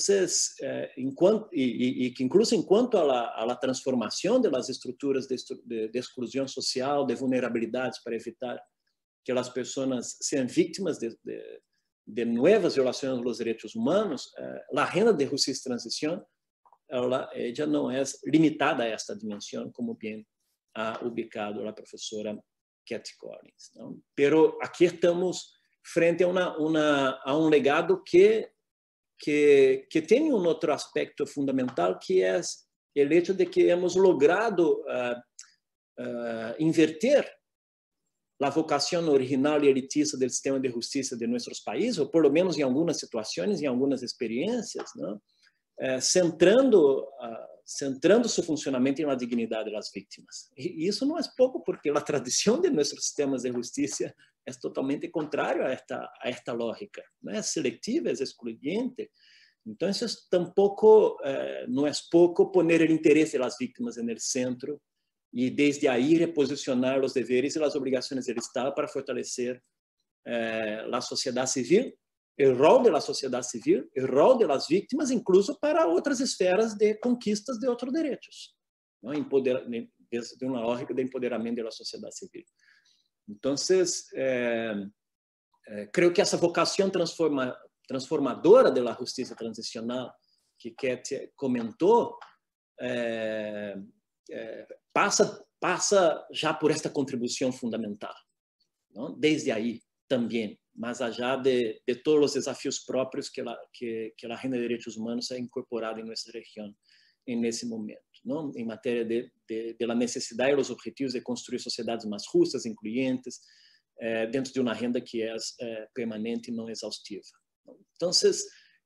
eh, enquanto, e, que incluso enquanto a a transformação das estruturas de, de, de, exclusão social, de vulnerabilidades para evitar que as pessoas sejam vítimas de, de de nuevas violações dos direitos humanos, eh, a renda de e transição ela, ella não é limitada a esta dimensão, como bem ha ubicado a professora Cat Collins. Não? Pero aqui estamos frente a, uma, uma, a um legado que, que, que tem um outro aspecto fundamental, que é o hecho de que hemos logrado uh, uh, inverter a vocação original e elitista do sistema de justiça de nossos países, ou por lo menos em algumas situações, em algumas experiências, eh, centrando, uh, centrando seu funcionamento na dignidade das vítimas. E isso não é pouco, porque a tradição de nossos sistemas de justiça é totalmente contrário a esta, a esta lógica. não é seletiva é excludente então isso é tampouco é, no es é poco poner el interés de las centro e, desde aí, reposicionar os deveres e as obrigações do Estado para fortalecer eh, sociedade civil, o rol da sociedade civil, o rol das vítimas, incluso para outras esferas de conquistas de outros direitos, não? Empoder desde uma lógica de empoderamento da sociedade civil. Então eh, eh, creio que essa vocação transforma, transformadora da justiça transicional que Ket comentou é, passa já por esta contribuição fundamental, desde aí também, mas allá de, de todos os desafios próprios que a, que, que Agenda de direitos Humanos é incorporada em nossa região, nesse momento não? em matéria de, de, de necessidade e os objetivos de construir sociedades mais justas, incluyentes, eh, dentro de uma renda que é eh, permanente e não exaustiva. Então,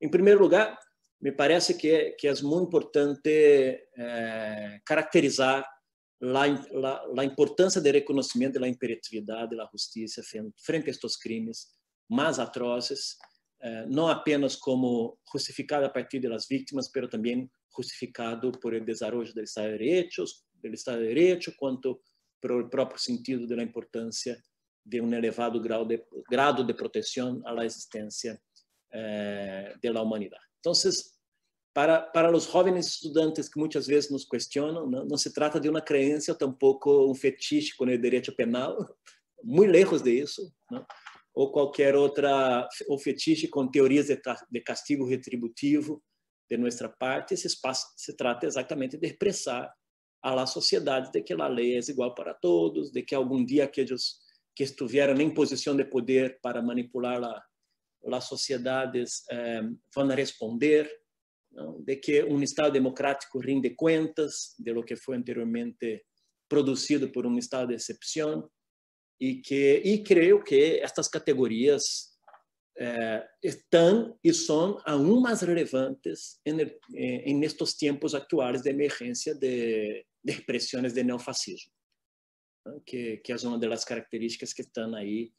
em primeiro lugar, me parece que é, que é muito importante eh, caracterizar a importância do reconhecimento da imperatividade da justiça frente a estes crimes mais atroces, eh, não apenas como justificado a partir das vítimas, mas também justificado por o desenvolvimento do Estado de Direito, do Estado de Direito, quanto pelo próprio sentido da importância de um elevado grau de, grado de proteção à existência eh, da humanidade. Então, para, para os jovens estudantes que muitas vezes nos questionam, não, se trata de uma crença, tampouco um fetiche com o direito penal, muito lejos disso, não? ou qualquer outra, ou fetiche com teorias de, de castigo retributivo de nossa parte, se, se trata exatamente de expressar à sociedade de que a lei é igual para todos, de que algum dia aqueles que estiveram em posição de poder para manipular a, as sociedades eh, vão responder de que um Estado democrático rinde contas de lo que foi anteriormente produzido por um Estado de exceção e que e creio que estas categorias eh, estão e são aún mais relevantes em, em estes tempos atuais de emergência de, de expressões de neofascismo, que, que é uma das características que estão aí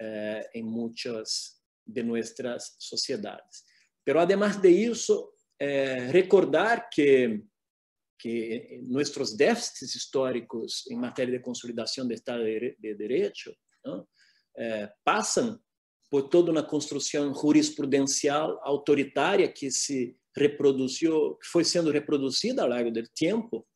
eh, em muitas de nossas sociedades. Pero además de isso, é, recordar que, que nossos déficits históricos em matéria de consolidação do Estado de, de Direito é, passam por toda uma construção jurisprudencial autoritária que se reproduziu, que foi sendo reproduzida ao longo do tempo,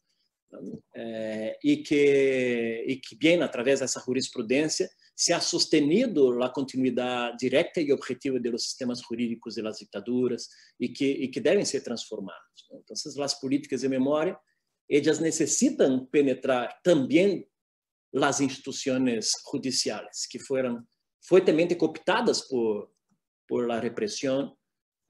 é, e que e que bem através dessa jurisprudência se ha sostenido a continuidade direta e objetiva dos sistemas jurídicos e das ditaduras e que e que devem ser transformados. Então, as políticas de memória elas necessitam penetrar também as instituições judiciais que foram fortemente cooptadas por por la repressão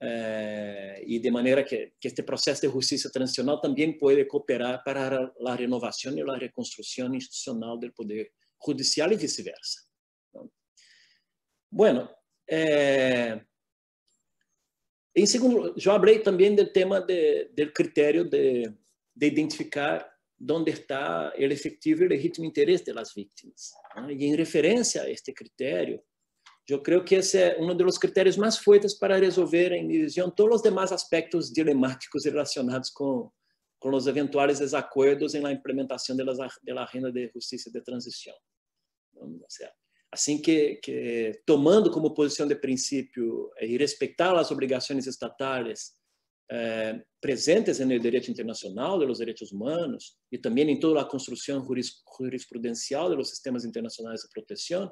eh, de manera que, que, este proceso de justicia transicional también puede cooperar para la renovación y la reconstrucción institucional del poder judicial y viceversa. Bueno, eh, em segundo, eu falei também do tema de, do critério de, de identificar onde está o efetivo e legítimo interesse das vítimas. Né? E em referência a este critério, eu creio que esse é um dos critérios mais fortes para resolver, em minha visão, todos os demais aspectos dilemáticos relacionados com, com os eventuais desacordos em la implementação da renda de justiça de transição. Assim que, que, tomando como posição de princípio e respeitar as obrigações estatais eh, presentes no direito internacional dos direitos humanos e também em toda a construção jurisprudencial dos sistemas internacionais de proteção,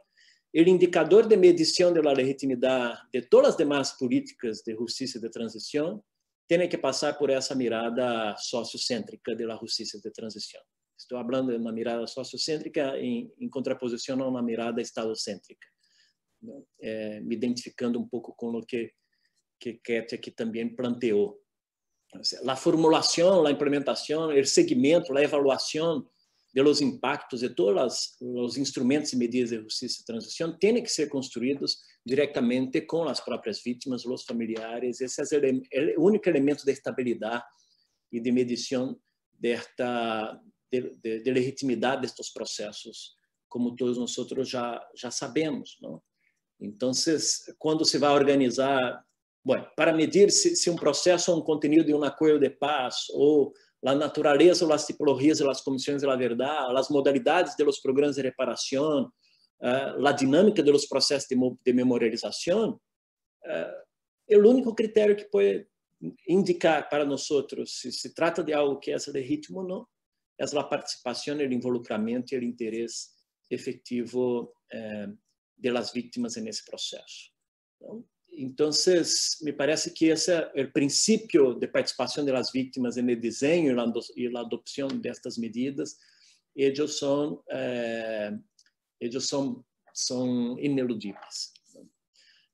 o indicador de medição de la de todas as demais políticas de justiça de transição tem que passar por essa mirada sociocêntrica de la justicia de transição. Estou falando de uma mirada sociocêntrica em contraposição contraposición a uma mirada estadocêntrica, eh, me identificando um pouco com o que, que Kate aqui também planteou. A formulação, a implementação, o segmento, a avaliação de los impactos de todos os instrumentos e medidas de justiça e transição têm que ser construídos diretamente com as próprias vítimas, os familiares. Esse é o único elemento de estabilidade e de medição desta de, de, de legitimidade destes processos, como todos nós já já sabemos, não? Então, quando se vai organizar, bom, para medir se, se um processo é um conteúdo de um acordo de paz ou a natureza ou as tipologias das comissões de la verdade, as modalidades dos programas de reparação, a dinâmica dos processos de memorialização, é o único critério que pode indicar para nós se se trata de algo que é legítimo ou não, é a participação, o involucramento e o interesse efetivo eh, das vítimas nesse processo. Então, então, me parece que esse é o de de las das vítimas no desenho e na adoção de estas medidas, eles são eh, ellos são son ineludibles.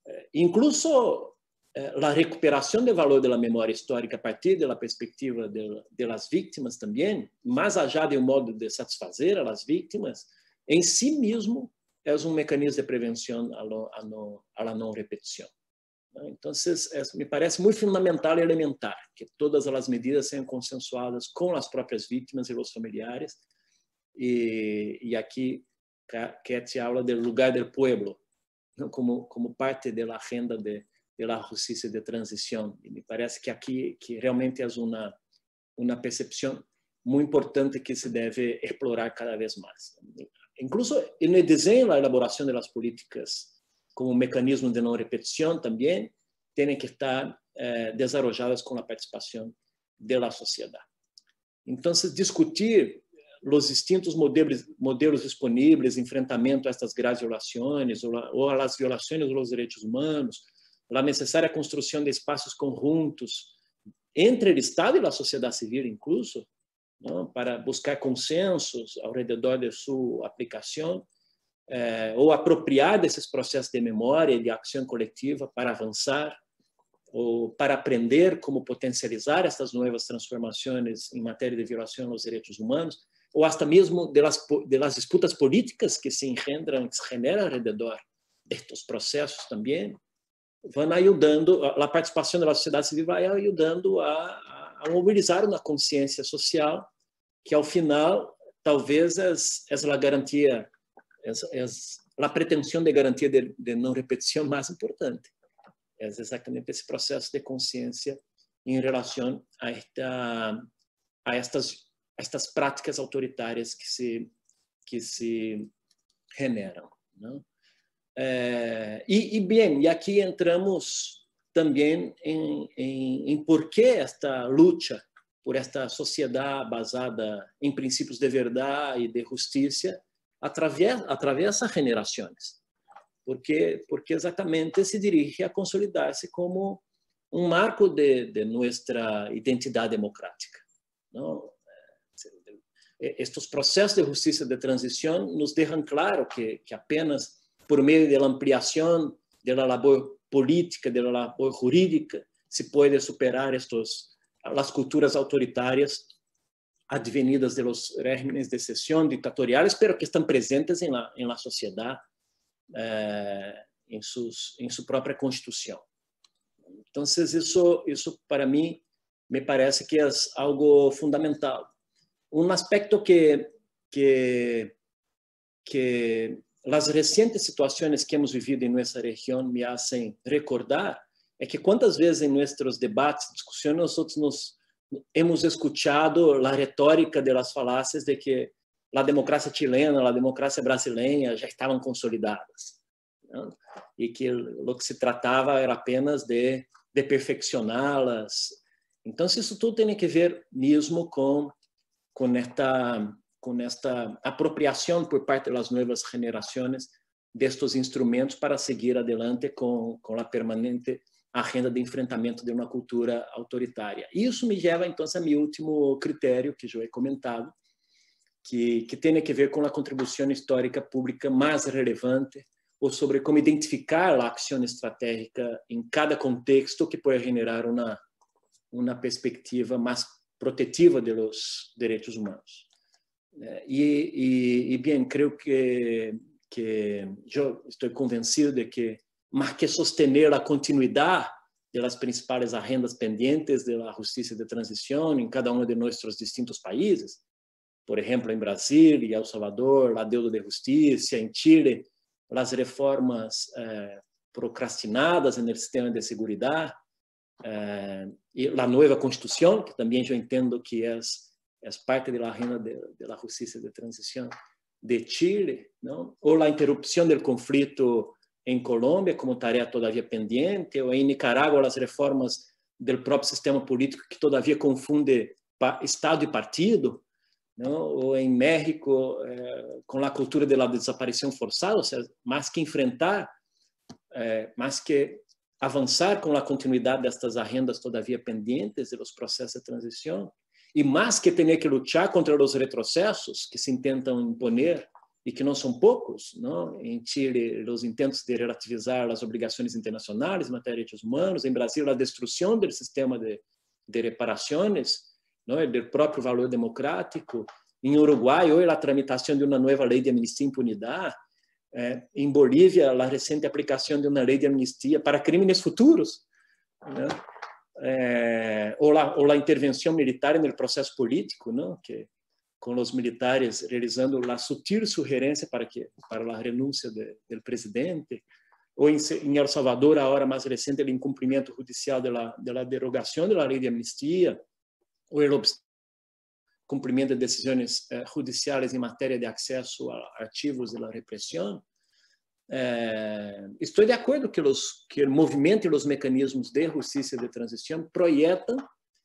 Eh, incluso eh, la recuperación valor da memória histórica a partir da perspectiva de, de las víctimas también, más allá de um modo de satisfazer a las em si mesmo é um mecanismo de prevenção à não repetição. Então, me parece muito fundamental e elementar que todas as medidas sejam consensuadas com as próprias vítimas e os familiares. E, e aqui, Cat habla do lugar do pueblo, como, como parte da agenda de, da justiça de transição. E me parece que aqui que realmente é uma, uma percepção muito importante que se deve explorar cada vez mais. Incluso no desenho, na elaboração das políticas como mecanismo de não repetição também, têm que estar eh, desarrolladas com a participação da sociedade. Então, discutir os distintos modelos, modelos disponíveis, enfrentamento a estas graves violações ou, ou as violações dos direitos humanos, a necessária construção de espaços conjuntos entre o Estado e a sociedade civil, incluso, não? para buscar consensos ao redor de sua aplicação, é, ou apropriar desses processos de memória e de ação coletiva para avançar, ou para aprender como potencializar estas novas transformações em matéria de violação dos direitos humanos, ou até mesmo das de las disputas políticas que se engendram, que se generam redor destes processos também, vão ajudando, a participação da sociedade civil vai ajudando a, a mobilizar uma consciência social que, ao final, talvez é, é a garantia é a pretensão de garantia de, de não repetição mais importante. É exatamente esse processo de consciência em relação a, esta, a estas, estas práticas autoritárias que se, que se generam. Não? É, e, e, bem, e aqui entramos também em, em, em por que esta luta por esta sociedade basada em princípios de verdade e de justiça atravessa, atravessa gerações. Porque, porque exatamente se dirige a consolidar-se como um marco de, de nossa identidade democrática. Não? Estes processos de justiça de transição nos deixam claro que, que apenas por meio da ampliação da labor política, da labor jurídica, se pode superar estes as culturas autoritárias advenidas de los regímenes de sesión ditatoriales, pero que están presentes en la, en la sociedad, eh, en, sus, en su propia constitución. Entonces, eso, eso para mí me parece que es algo fundamental. Un aspecto que, que, que las recientes situaciones que hemos vivido en nuestra región me hacen recordar é que quantas vezes em nossos debates, discussões, nós nos hemos escuchado a retórica de las falácias de que a democracia chilena, a democracia brasileira já estavam consolidadas né? e que o que se tratava era apenas de, de perfeccioná-las. Então, isso tudo tem que ver mesmo com com esta com esta apropriação por parte das novas gerações destes instrumentos para seguir adelante com com a permanente agenda de enfrentamento de uma cultura autoritária. Isso me leva, então, a meu último critério, que já é comentado, que, que tem a ver com a contribuição histórica pública mais relevante, ou sobre como identificar a ação estratégica em cada contexto que pode generar uma, uma perspectiva mais protetiva dos direitos humanos. E, e, e bem, creio que, que eu estou convencido de que mas que sostener a continuidade das principais agendas pendientes da justiça de transição em cada um de nossos distintos países. Por exemplo, em Brasil e El Salvador, a deuda de justiça, em Chile, as reformas eh, procrastinadas no sistema de segurança, eh, e a nova Constituição, que também eu entendo que é, é parte da agenda da justiça de transição de Chile, não? ou a interrupção do conflito em Colômbia como tarefa todavia pendente, ou em Nicarágua as reformas do próprio sistema político que todavia confunde Estado e partido, não? ou em México eh, com a cultura da desaparição forçada, ou seja, mais que enfrentar, eh, mais que avançar com a continuidade destas agendas todavia pendentes dos processos de transição, e mais que ter que lutar contra os retrocessos que se intentam imponer e que não são poucos, não? em Chile, os intentos de relativizar as obrigações internacionais em matéria de direitos humanos, em Brasil, a destruição do sistema de, de reparações, não? do próprio valor democrático, em Uruguai, hoje, a tramitação de uma nova lei de amnistia e impunidade, eh, em Bolívia, a recente aplicação de uma lei de amnistia para crimes futuros, né? eh, ou, a, ou a intervenção militar no processo político, não? que com os militares realizando a sutil sugerência para, que, para a renúncia do presidente, ou em El Salvador, a hora mais recente o incumprimento judicial de da derogação da de amnistia ou o cumprimento de decisões eh, em matéria de acesso a ativos e a repressão. Eh, estou de acordo que, os, que o movimento e os mecanismos de justiça de transição projetam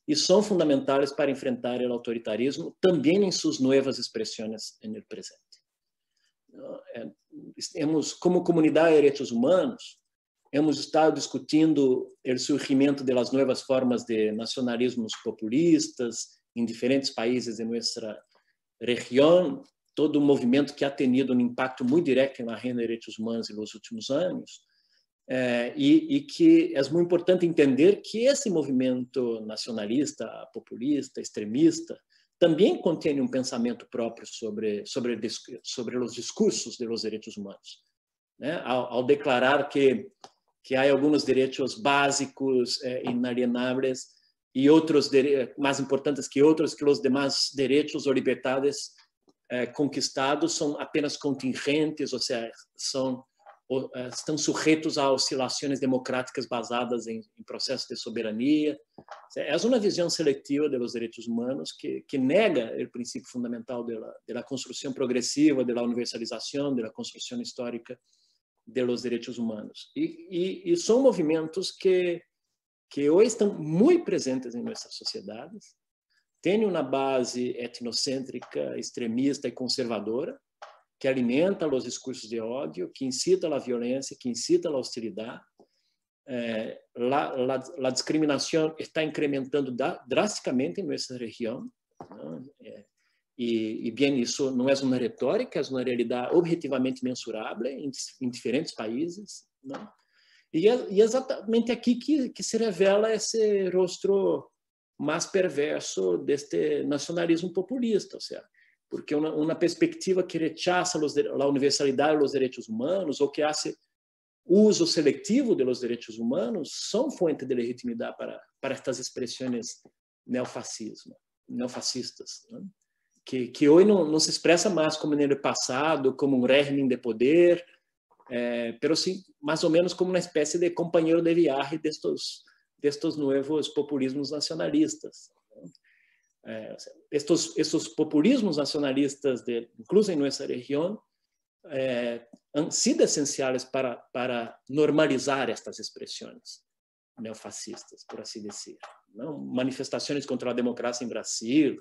e são fundamentais para enfrentar o autoritarismo também em suas novas expressões no presente. Temos, como comunidade de direitos humanos, hemos estado discutindo o surgimento das novas formas de nacionalismos populistas em diferentes países de nossa região, todo um movimento que ha tenido um impacto muito direto na renda de direitos humanos nos últimos anos, é, e, e, que é muito importante entender que esse movimento nacionalista, populista, extremista, também contém um pensamento próprio sobre sobre sobre os discursos dos direitos humanos, né? Ao, ao, declarar que que há alguns direitos básicos é, inalienáveis e outros mais importantes que outros que os demais direitos ou liberdades é, conquistados são apenas contingentes, ou seja, são estão sujeitos a oscilações democráticas basadas em, em processos de soberania. É uma visão seletiva dos direitos humanos que, que nega o princípio fundamental da construção progressiva, da universalização, da construção histórica dos direitos humanos. E, e, e, são movimentos que, que hoje estão muito presentes em nossas sociedades, têm uma base etnocêntrica, extremista e conservadora, que alimenta os discursos de ódio, que incita a violência, que incita a hostilidade. Eh, la, discriminação está incrementando drasticamente em nossa região. Eh, e, e, bem, isso não é uma retórica, é uma realidade objetivamente mensurável em, em diferentes países. E é, e exatamente aqui que, que se revela esse rosto mais perverso deste nacionalismo populista, ou seja, porque uma, perspectiva que rechaça los, a universalidade dos direitos humanos ou que hace uso seletivo dos direitos humanos são fonte de legitimidade para, para estas expressões neofascismo, neofascistas, né? que, que hoje não, se expressa mais como no passado, como um régimen de poder, é, pero sim, mais ou menos como uma espécie de companheiro de viagem destes destes novos populismos nacionalistas. É, estes, estes populismos nacionalistas, de, incluso em nossa região, é, han sido essenciais para, para normalizar estas expressões neofascistas, por assim dizer. Manifestações contra a democracia em Brasil,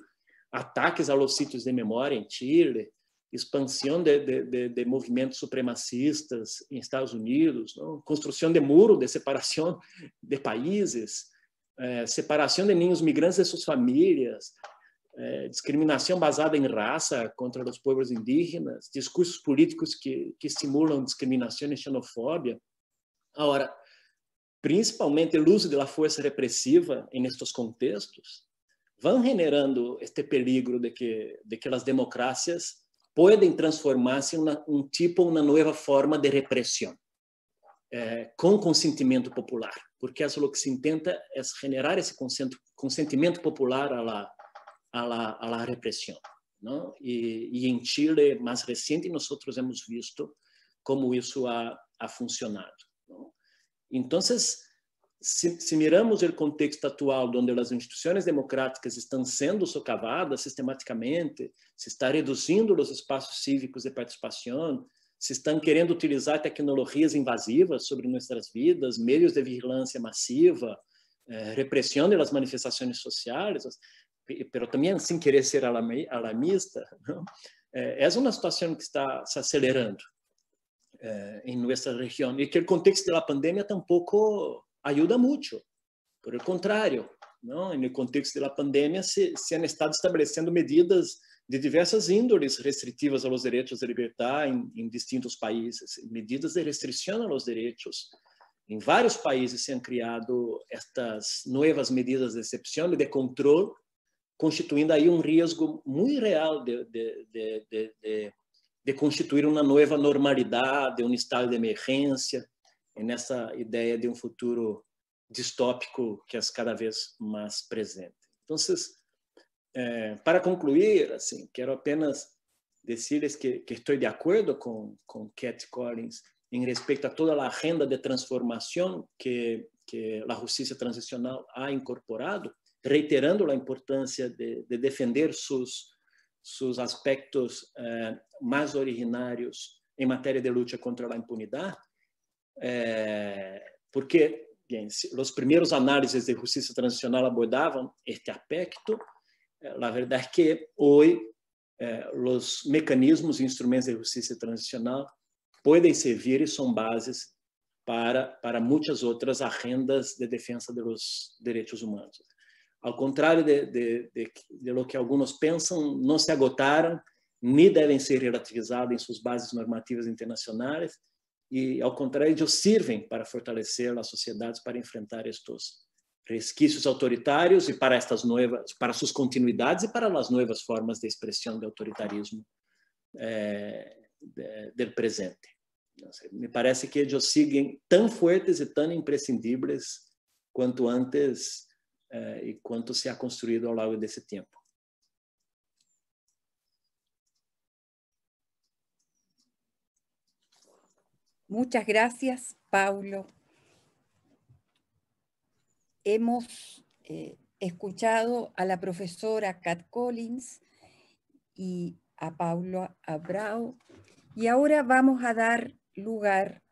ataques aos sítios de memória em Chile, expansão de, de, de, movimentos supremacistas em Estados Unidos, não? construção de muro de separação de países, eh, separação de ninhos migrantes de suas famílias, eh, discriminação basada em raça contra os povos indígenas, discursos políticos que, que estimulam discriminação e xenofobia. Agora, principalmente o uso da força repressiva em estes contextos, vão generando este perigo de que, de que as democracias podem transformar-se em um tipo, uma nova forma de repressão, eh, com consentimento popular, porque é o que se tenta é generar esse consentimento popular à la, à la, à la repressão. Não? E, e em Chile, mais recente, nós hemos visto como isso ha, ha funcionado. Não? Então, se, se, miramos o contexto atual, onde as instituições democráticas estão sendo socavadas sistematicamente, se está reduzindo os espaços cívicos de participação, se estão querendo utilizar tecnologias invasivas sobre nossas vidas, meios de vigilância massiva, eh, repressão das manifestações sociais, mas também sem querer ser alarmista? Eh, é uma situação que está se acelerando eh, em nossa região e que o contexto da pandemia tampouco ayuda mucho. Por el contrario, ¿no? contexto de la pandemia se, se han estado estabelecendo medidas de diversas índoles restritivas a los derechos de libertad en, en distintos países, medidas de restrição a los derechos. Em vários países se han criado estas novas medidas de excepção e de controle, constituindo aí um risco muito real de, de, de, de, de constituir uma nova normalidade, um estado de emergência, nessa ideia de um futuro distópico que é cada vez mais presente. Então, eh, para concluir, assim, quero apenas dizer que, que estou de acordo com, com Cat Collins em respeito a toda a agenda de transformação que, que a justiça transicional ha incorporado, reiterando a importância de, de defender seus, seus aspectos eh, mais originários em matéria de luta contra a impunidade, é, porque bem, os primeiros análises de justiça transicional abordavam este aspecto. É, a verdade que hoje os mecanismos e instrumentos de justiça transicional podem servir e são bases para para muitas outras agendas de defesa dos direitos humanos. Ao contrário de, de, de, de lo que alguns pensam, não se agotaram nem devem ser relativizados em suas bases normativas internacionais e, ao contrário, eles servem para fortalecer as sociedades para enfrentar estes resquícios autoritários e para estas novas, para suas continuidades e para as novas formas de expressão de autoritarismo é, do presente. Me parece que eles seguem tão fortes e tão imprescindíveis quanto antes é, e quanto se ha construído ao longo desse tempo. Muchas gracias, Paulo. hemos eh, escuchado a la profesora Kat Collins y a Paula Abrao. Y ahora vamos a dar lugar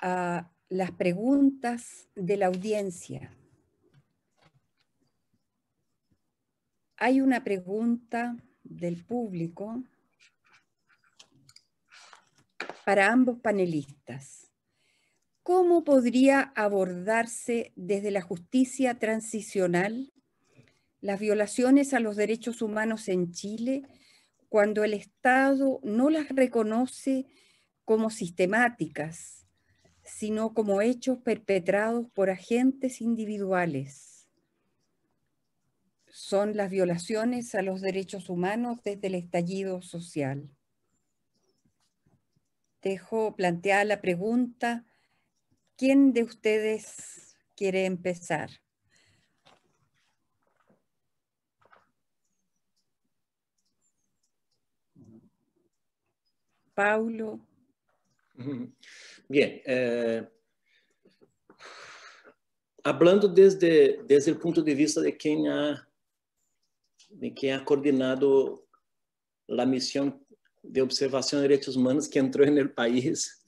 a las preguntas de la audiencia. Hay una pregunta del público para ambos panelistas. ¿Cómo podría abordarse desde la justicia transicional las violaciones a los derechos humanos en Chile cuando el Estado no las reconoce como sistemáticas, sino como hechos perpetrados por agentes individuales? Son las violaciones a los derechos humanos desde el estallido social. Dejo planteada la pregunta, ¿quién de ustedes quiere empezar? Paulo. Bien, eh, hablando desde, desde el punto de vista de quien ha, quien ha coordinado la misión de observación de derechos humanos que entrou no país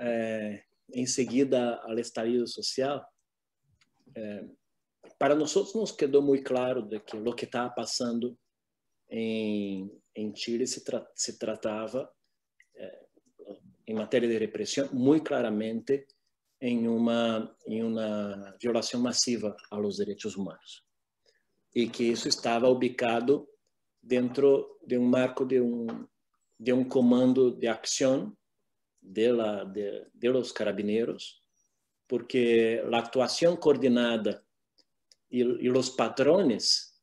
eh, em seguida ao estallido social, eh, para nós nos quedou muito claro de que o que estava passando em, em Chile se, tra se tratava, eh, em matéria de repressão, muito claramente em uma, em uma violação massiva aos direitos humanos. E que isso estava ubicado dentro de um marco de um de un comando de acción de, la, de, de los carabineros, porque la actuación coordinada y, y los patrones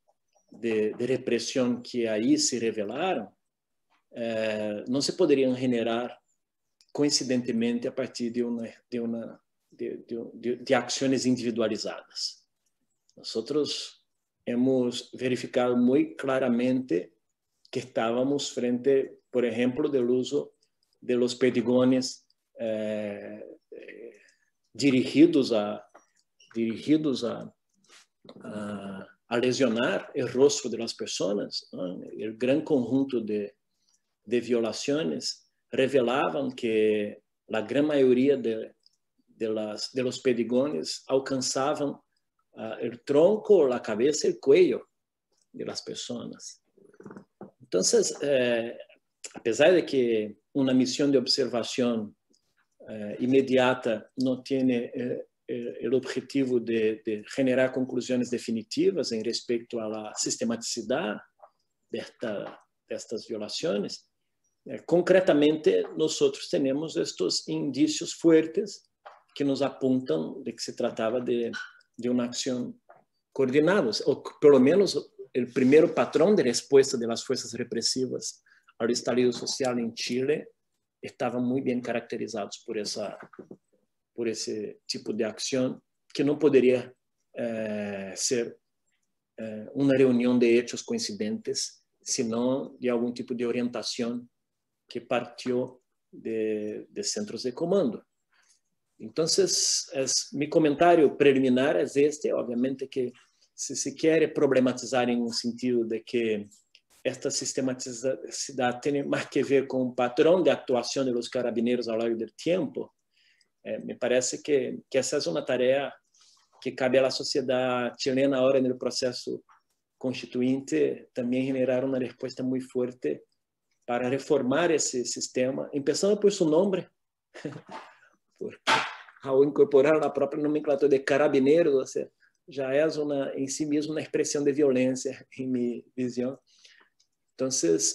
de, de, represión que ahí se revelaron eh, no se podrían generar coincidentemente a partir de, una, de, una, de, de, de acciones individualizadas. Nosotros hemos verificado muy claramente que estávamos frente por ejemplo, del uso de los Pedigones eh, eh, dirigidos a dirigidos a, a, a lesionar o rosto das pessoas, o grande conjunto de, de violações revelavam que a grande maioria de, de, las, de los pedigones alcançavam uh, ah, o tronco, a cabeça e o cuello de las pessoas. Então, eh, apesar de que uma missão de observação uh, imediata não tem uh, o objetivo de, de, generar conclusões definitivas em respeito à sistematicidade desta, destas violações, uh, concretamente nós temos estes indícios fortes que nos apontam de que se tratava de, de uma ação coordenada, ou pelo menos o primeiro patrão de resposta das forças repressivas al estallido social em Chile estava muito bem caracterizados por, essa, por esse tipo de ação que não poderia eh, ser eh, reunião de hechos coincidentes, senão de algum tipo de orientação que partiu de, de centros de comando. Então, meu comentário comentario preliminar es este, obviamente que se se quer problematizar em um sentido de que esta sistematicidade tem mais que ver com o padrão de atuação dos carabineiros ao longo do tempo, eh, me parece que, que essa é uma tarefa que cabe à sociedade chilena agora no processo constituinte também generar uma resposta muito forte para reformar esse sistema, começando por seu nome, porque ao incorporar a própria nomenclatura de carabineiros, já é uma, em si mesmo uma expressão de violência, em minha visão. Então,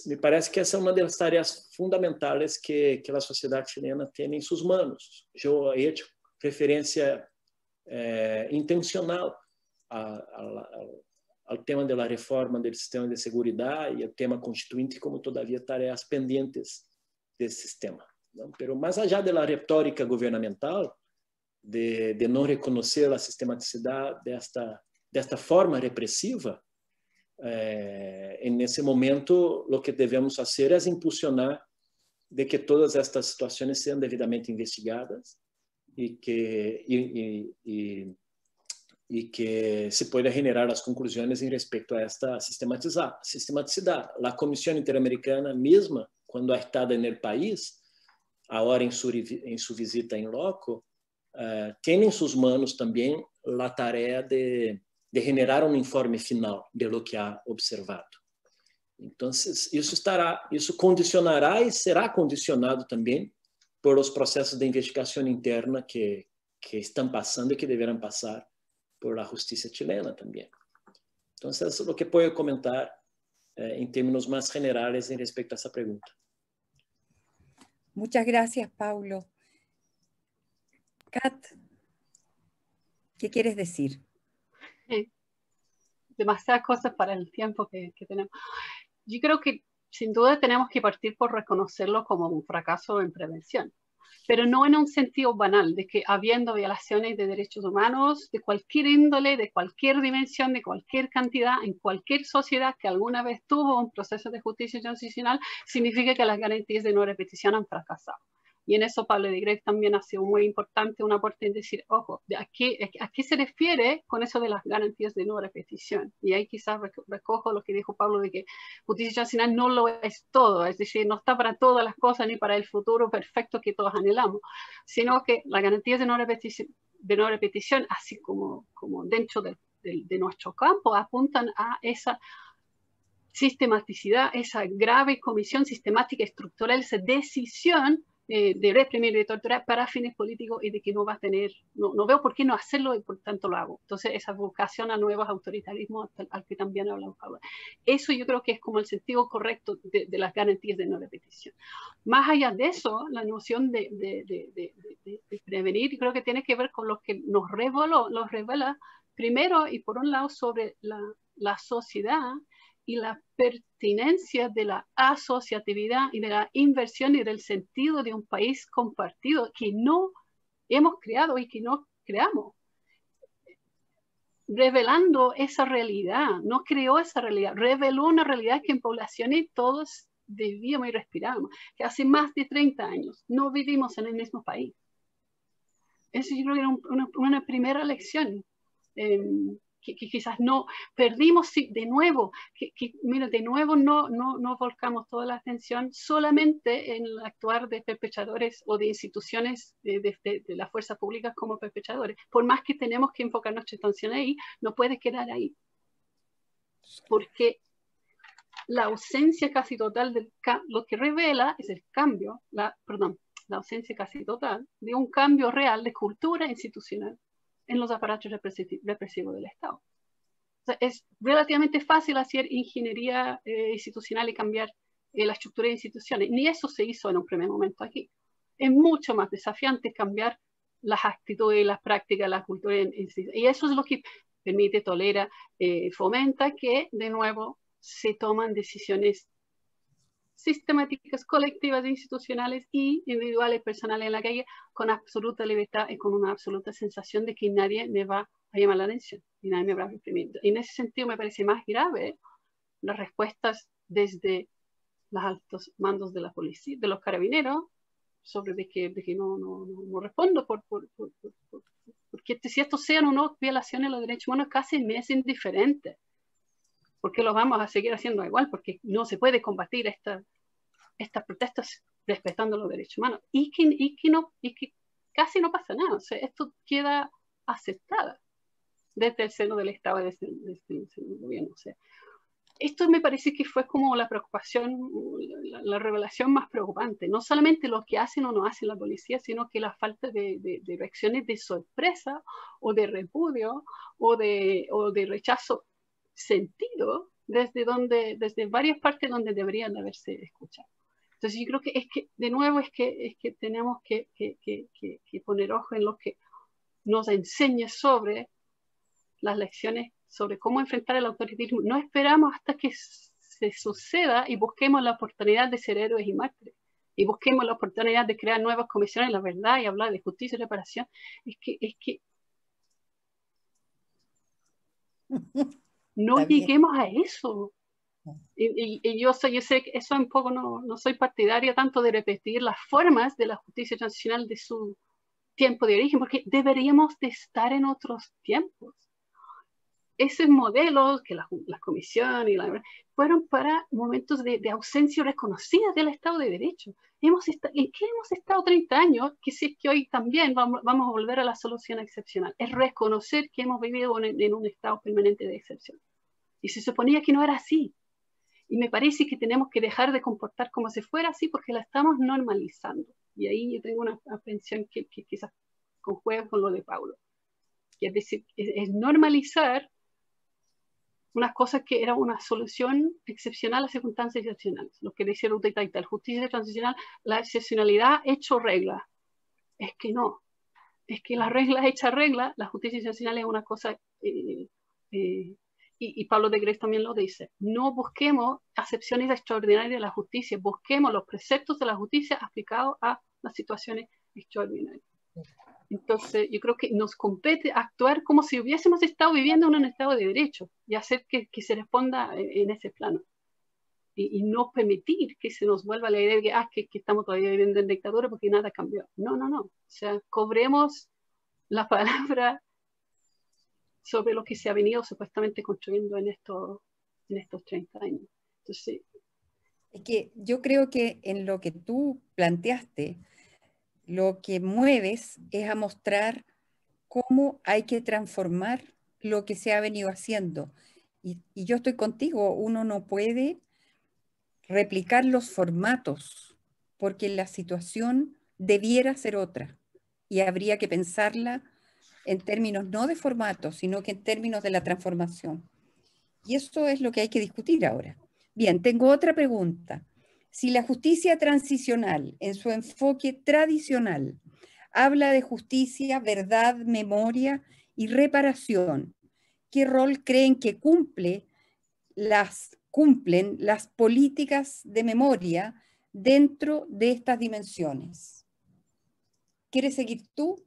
me parece que essa é uma das tarefas fundamentais que, que a sociedade chilena tem em mãos. Eu hecho referência é, intencional ao tema da reforma do sistema de segurança e ao tema constituinte como todavia tarefas pendentes desse sistema. Não? Pero mais allá da retórica governamental de, de não reconhecer a sistematicidade desta desta forma repressiva, é, nesse momento, o que devemos fazer é impulsionar de que todas estas situações sejam devidamente investigadas e que e, e, e que se pueda generar as conclusões em respeito a esta sistematicidade. A Comissão Interamericana mesma, quando ha estado no país, agora em sua, em sua visita em loco, uh, tem em suas mãos também a tarefa de de generar um informe final de lo que ha observado. Então, isso estará, isso condicionará e será condicionado também por os processos de investigação interna que que estão passando e que deverão passar por la justiça chilena também. Então, isso é o que posso comentar eh, em termos mais generais em respeito a essa pergunta. Muchas gracias, Paulo. Kat, ¿qué quieres decir? Demasiadas cosas para el tiempo que, que tenemos. Yo creo que sin duda tenemos que partir por reconocerlo como un fracaso en prevención pero no en un sentido banal, de que habiendo violaciones de derechos humanos de cualquier índole, de cualquier dimensión, de cualquier cantidad, en cualquier sociedad que alguna vez tuvo un proceso de justicia transicional, significa que las garantías de no repetición han fracasado. Y en eso Pablo de Greg también ha sido muy importante un aporte en decir, ojo, ¿a qué, ¿a qué se refiere con eso de las garantías de no repetición? Y ahí quizás recojo lo que dijo Pablo de que justicia transicional no lo es todo, es decir, no está para todas las cosas ni para el futuro perfecto que todos anhelamos, sino que las garantías de no repetición, de no repetición así como, como dentro de, de, de nuestro campo, apuntan a esa sistematicidad, esa grave comisión sistemática estructural, esa decisión eh, de reprimir, de torturar para fines políticos y de que no va a tener, no, no, veo por qué no hacerlo y por tanto lo hago. Entonces, esa vocación a nuevos autoritarismos al, que también hablamos ahora. Eso yo creo que es como el sentido correcto de, de las garantías de no repetición. Más allá de eso, la noción de, de, de prevenir, creo que tiene que ver con lo que nos reveló, nos revela primero y por un lado sobre la, la sociedad y la pertinencia de la asociatividad y de la inversión y del sentido de un país compartido que no hemos creado y que no creamos. Revelando esa realidad, no creó esa realidad, reveló una realidad que en poblaciones todos vivíamos y respirábamos, que hace más de 30 años no vivimos en el mismo país. Eso yo creo que era una, una primera lección. Eh, que, que, quizás no perdimos de nuevo, que, que mira, de nuevo no, no, no volcamos toda la atención solamente en el actuar de perpetradores o de instituciones de, de, de, de las fuerzas públicas como perpetradores. Por más que tenemos que enfocar nuestra atención ahí, no puede quedar ahí. Porque la ausencia casi total del lo que revela es el cambio, la, perdón, la ausencia casi total de un cambio real de cultura institucional en los aparatos represivos del Estado. O sea, es relativamente fácil hacer ingeniería eh, institucional y cambiar eh, la estructura de instituciones. Ni eso se hizo en un primer momento aquí. Es mucho más desafiante cambiar las actitudes, las prácticas, la cultura. Y eso es lo que permite, tolera, eh, fomenta que, de nuevo, se toman decisiones sistemáticas, colectivas, institucionales y individuales, personales en la calle, con absoluta libertad y con una absoluta sensación de que nadie me va a llamar la atención y nadie me va a reprimir. Y en ese sentido me parece más grave las respuestas desde los altos mandos de la policía, de los carabineros, sobre de que, de que no, no, no, respondo por, por, por, porque si estos sean o no violaciones de los derechos humanos, casi me es indiferente porque lo vamos a seguir haciendo igual, porque no se puede combatir esta, estas protestas respetando los derechos humanos y que, y que, no, y que casi no pasa nada. O sea, esto queda aceptada desde el seno del Estado, desde, desde el gobierno. O sea, esto me parece que fue como la preocupación, la, la, revelación más preocupante. No solamente lo que hacen o no hacen la policía, sino que la falta de, de, de reacciones de sorpresa o de repudio o de, o de rechazo sentido desde, donde, desde varias partes donde deberían haberse escuchado. Entonces yo creo que es que, de nuevo, es que, es que tenemos que, que, que, que poner ojo en lo que nos enseñe sobre las lecciones, sobre cómo enfrentar el autoritarismo. No esperamos hasta que se suceda y busquemos la oportunidad de ser héroes y mártires y busquemos la oportunidad de crear nuevas comisiones, la verdad, y hablar de justicia y reparación, es que, es que no lleguemos a eso. Y, y, y, yo, soy, yo sé que eso un poco no, no soy partidaria tanto de repetir las formas de la justicia transicional de su tiempo de origen, porque deberíamos de estar en otros tiempos. Esos modelos que las la comisiones fueron para momentos de, ausencia reconocida del Estado de Derecho. Hemos ¿En qué hemos estado 30 años? Que si es que hoy también vamos, vamos a volver a la solución excepcional. Es reconocer que hemos vivido en, en un estado permanente de excepción. Y se suponía que no era así. Y me parece que tenemos que dejar de comportar como si fuera así porque la estamos normalizando. Y ahí yo tengo una atención que, que quizás conjuega con lo de Paulo. Que es decir, es, normalizar unas cosas que era una solución excepcional a circunstancias excepcionales. Lo que decía Ruta y justicia transicional, la excepcionalidad hecho regla. Es que no. Es que la regla hecha regla, la justicia excepcional es una cosa eh, eh, y, Pablo de Gres también lo dice, no busquemos acepciones extraordinarias de la justicia, busquemos los preceptos de la justicia aplicados a las situaciones extraordinarias. Entonces, yo creo que nos compete actuar como si hubiésemos estado viviendo en un estado de derecho y hacer que, que se responda en, ese plano. Y, no permitir que se nos vuelva la idea de que, ah, que, que, estamos todavía viviendo en dictadura porque nada cambió. No, no, no. O sea, cobremos la palabra sobre lo que se ha venido supuestamente construyendo en estos, en estos 30 años. Entonces, es que yo creo que en lo que tú planteaste, lo que mueves es a mostrar cómo hay que transformar lo que se ha venido haciendo. Y, yo estoy contigo, uno no puede replicar los formatos porque la situación debiera ser otra y habría que pensarla en términos no de formato, sino que en términos de la transformación. Y eso es lo que hay que discutir ahora. Bien, tengo otra pregunta. Si la justicia transicional, en su enfoque tradicional, habla de justicia, verdad, memoria y reparación, ¿qué rol creen que cumple las, cumplen las políticas de memoria dentro de estas dimensiones? ¿Quieres seguir tú?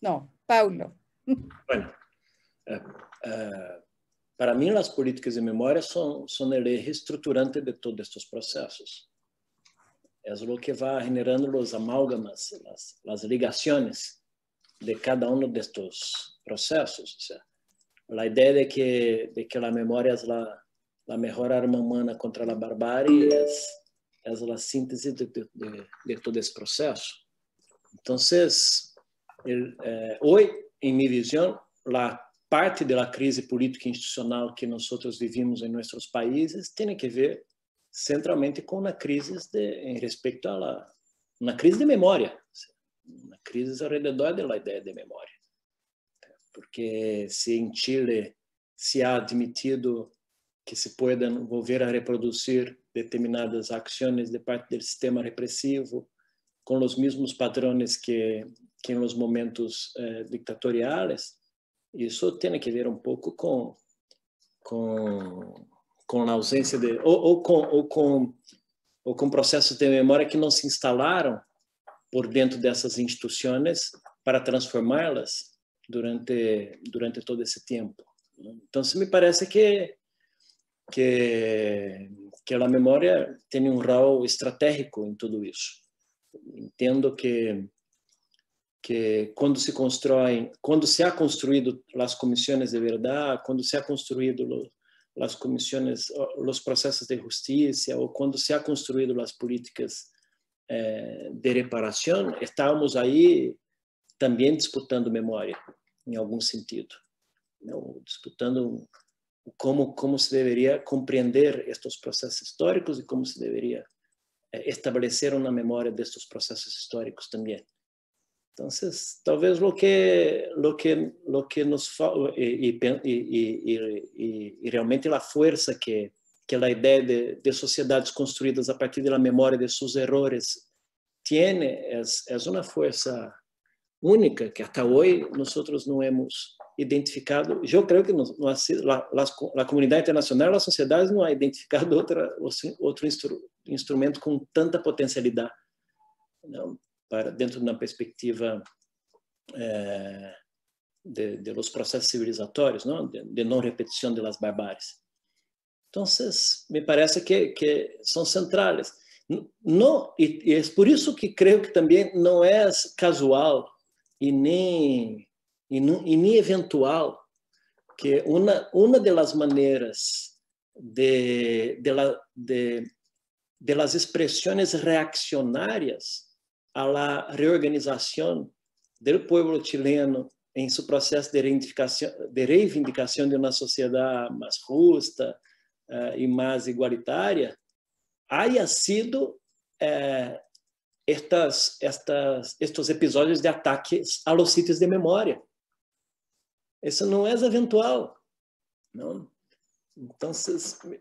No, Paulo. Bueno, eh, eh, Para mim, as políticas de memória são, são el reestruturante de todos estes processos. É o que vai generando os amálgamas, as ligações de cada um destes processos. Ou seja, a ideia de que, de que a memória é a melhor arma humana contra a barbárie é, é a síntese de, de, de, todo esse processo. Então, eh, hoje, em minha visão, a parte da crise política e institucional que nós vivimos em nossos países tem a ver centralmente com a crise de, em respeito a la, uma crise de memória, uma crise ao redor da ideia de memória. Porque se em Chile se há admitido que se puedan volver a reproduzir determinadas ações de parte do sistema repressivo com os mesmos padrões que, que em os momentos eh, eso tiene que ver un poco con, con, con la ausencia de, o, o, con, o, com, ou com processos de memória que não se instalaram por dentro dessas instituições para transformá-las durante durante todo esse tempo. Então, se me parece que que que a memória tem um rol estratégico em tudo isso. Entendo que que quando se constroem, quando se ha construído as comissões de verdade, quando se ha construído as comissões, os processos de justiça, ou quando se ha construído as políticas eh, de reparação, estávamos aí também disputando memória, em algum sentido, não? disputando como como se deveria compreender estes processos históricos e como se deveria eh, estabelecer uma memória destes processos históricos também então talvez o que, o que, o que nos e realmente y, realmente a força que, que a ideia de, de, sociedades construídas a partir da memória de seus erros tem é, é uma força única que até hoje nós não hemos identificado. Eu creio que não a la, comunidade internacional, as sociedades não ha identificado outra, outro instru, instrumento com tanta potencialidade. Não? Para dentro de uma perspectiva é, de, de, los processos civilizatórios? De, de, não repetição de las barbáries. Então, me parece que, que são centrais. Não, e, e é por isso que creio que também não é casual e nem, e, e nem eventual que una de las maneras de, de, la, de, de las expresiones reaccionarias a la reorganização do povo chileno em seu processo de reivindicação de, uma sociedade mais justa eh, uh, e mais igualitária, haja sido eh, estas, estas, estes episódios de ataques a los sítios de memória. Isso não é eventual. Não? Então,